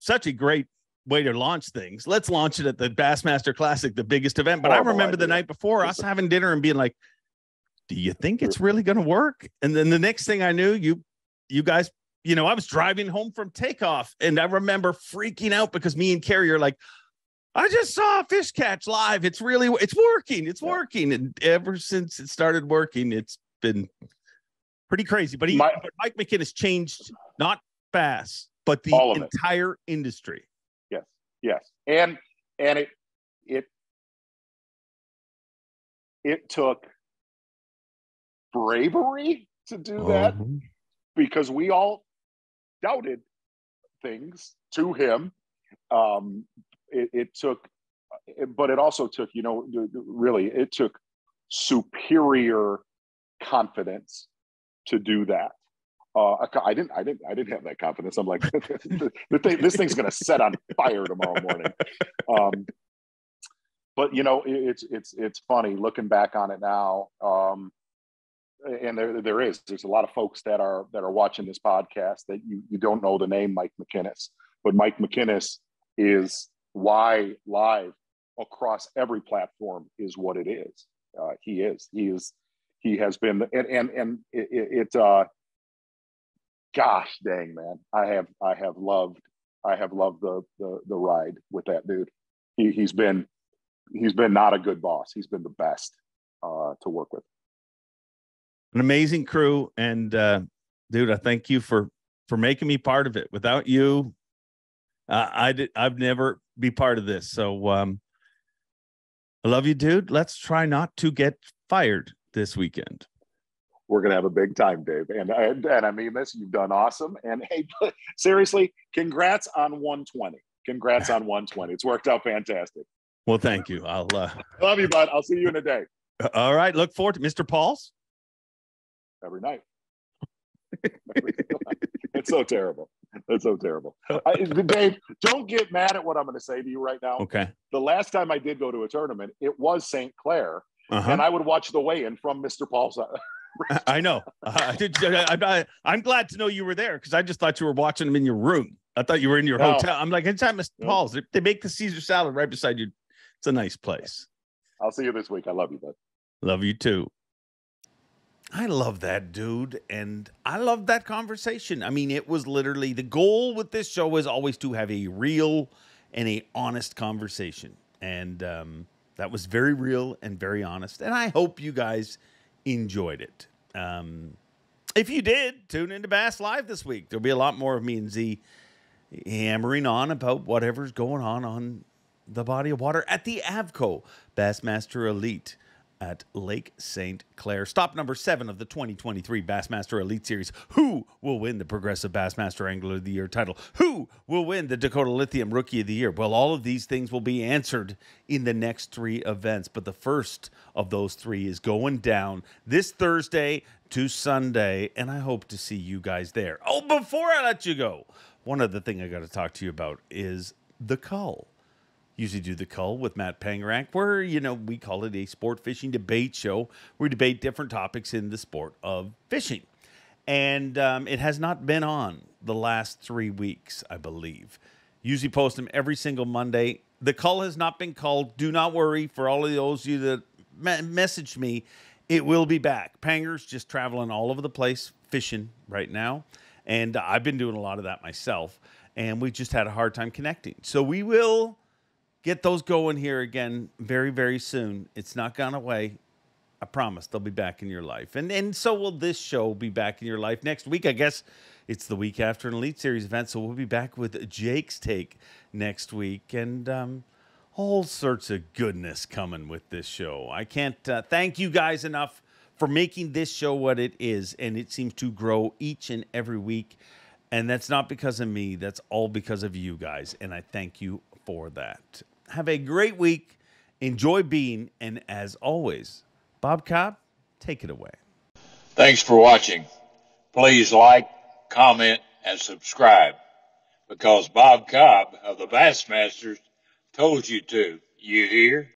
[SPEAKER 1] such a great way to launch things. Let's launch it at the Bassmaster Classic, the biggest event. But Horrible I remember idea. the night before us having dinner and being like, "Do you think it's really going to work?" And then the next thing I knew, you, you guys, you know, I was driving home from takeoff, and I remember freaking out because me and Carrie are like, I just saw a fish catch live. It's really it's working. It's working. And ever since it started working, it's been pretty crazy. But he My, but Mike McKinnis changed not fast, but the entire it. industry.
[SPEAKER 3] Yes. Yes. And and it it it took bravery to do that uh-huh. because we all doubted things to him um, it, it took, but it also took, you know, really, it took superior confidence to do that. Uh, I didn't, I didn't, I didn't have that confidence. I'm like, this thing's going to set on fire tomorrow morning. Um, but you know, it's it's it's funny looking back on it now. Um, and there there is there's a lot of folks that are that are watching this podcast that you you don't know the name Mike McKinnis, but Mike McKinnis is why live across every platform is what it is. Uh, he is. He is. He has been. And and and it. it uh, gosh dang man, I have I have loved I have loved the the the ride with that dude. He he's been he's been not a good boss. He's been the best uh, to work with.
[SPEAKER 1] An amazing crew, and uh, dude, I thank you for for making me part of it. Without you, uh, I did. I've never be part of this. So um, I love you, dude. Let's try not to get fired this weekend.
[SPEAKER 3] We're gonna have a big time, Dave, and and, and I mean this. You've done awesome, and hey, seriously, congrats on 120. Congrats on 120. It's worked out fantastic.
[SPEAKER 1] Well, thank you. I'll uh...
[SPEAKER 3] love you, bud. I'll see you in a day.
[SPEAKER 1] All right. Look forward to Mr. Paul's
[SPEAKER 3] every night. it's so terrible. It's so terrible. I, Dave, don't get mad at what I'm going to say to you right now.
[SPEAKER 1] Okay.
[SPEAKER 3] The last time I did go to a tournament, it was St. Clair, uh-huh. and I would watch the weigh-in from Mr. Paul's.
[SPEAKER 1] I know. Uh, I did, I, am glad to know you were there because I just thought you were watching them in your room. I thought you were in your no. hotel. I'm like, anytime Mr. No. Paul's, they make the Caesar salad right beside you. It's a nice place.
[SPEAKER 3] I'll see you this week. I love you, bud.
[SPEAKER 1] Love you too. I love that dude. And I love that conversation. I mean, it was literally the goal with this show is always to have a real and a honest conversation. And um, that was very real and very honest. And I hope you guys enjoyed it. Um, if you did, tune into Bass Live this week. There'll be a lot more of me and Z hammering on about whatever's going on on the body of water at the AFTCO Bassmaster Elite at Lake St. Clair. Stop number seven of the 2023 Bassmaster Elite Series. Who will win the Progressive Bassmaster Angler of the Year title? Who will win the Dakota Lithium Rookie of the Year? Well, all of these things will be answered in the next three events, but the first of those three is going down this Thursday to Sunday, and I hope to see you guys there. Oh, before I let you go, one other thing I got to talk to you about is the cull. Usually do the cull with Matt Pangarak, where you know we call it a sport fishing debate show. We debate different topics in the sport of fishing, and um, it has not been on the last three weeks, I believe. Usually post them every single Monday. The cull has not been called. Do not worry for all of those of you that me- messaged me. It will be back. Panger's just traveling all over the place fishing right now. And I've been doing a lot of that myself. And we just had a hard time connecting. So we will get those going here again very, very soon. It's not gone away. I promise they'll be back in your life. And and so will this show be back in your life next week. I guess it's the week after an Elite Series event. So we'll be back with Jake's take next week. And um, all sorts of goodness coming with this show. I can't uh, thank you guys enough for making this show what it is. And it seems to grow each and every week. And that's not because of me, that's all because of you guys. And I thank you for that. Have a great week. Enjoy being. And as always, Bob Cobb, take it away.
[SPEAKER 2] Thanks for watching. Please like, comment, and subscribe because Bob Cobb of the Bassmasters told you to. You hear?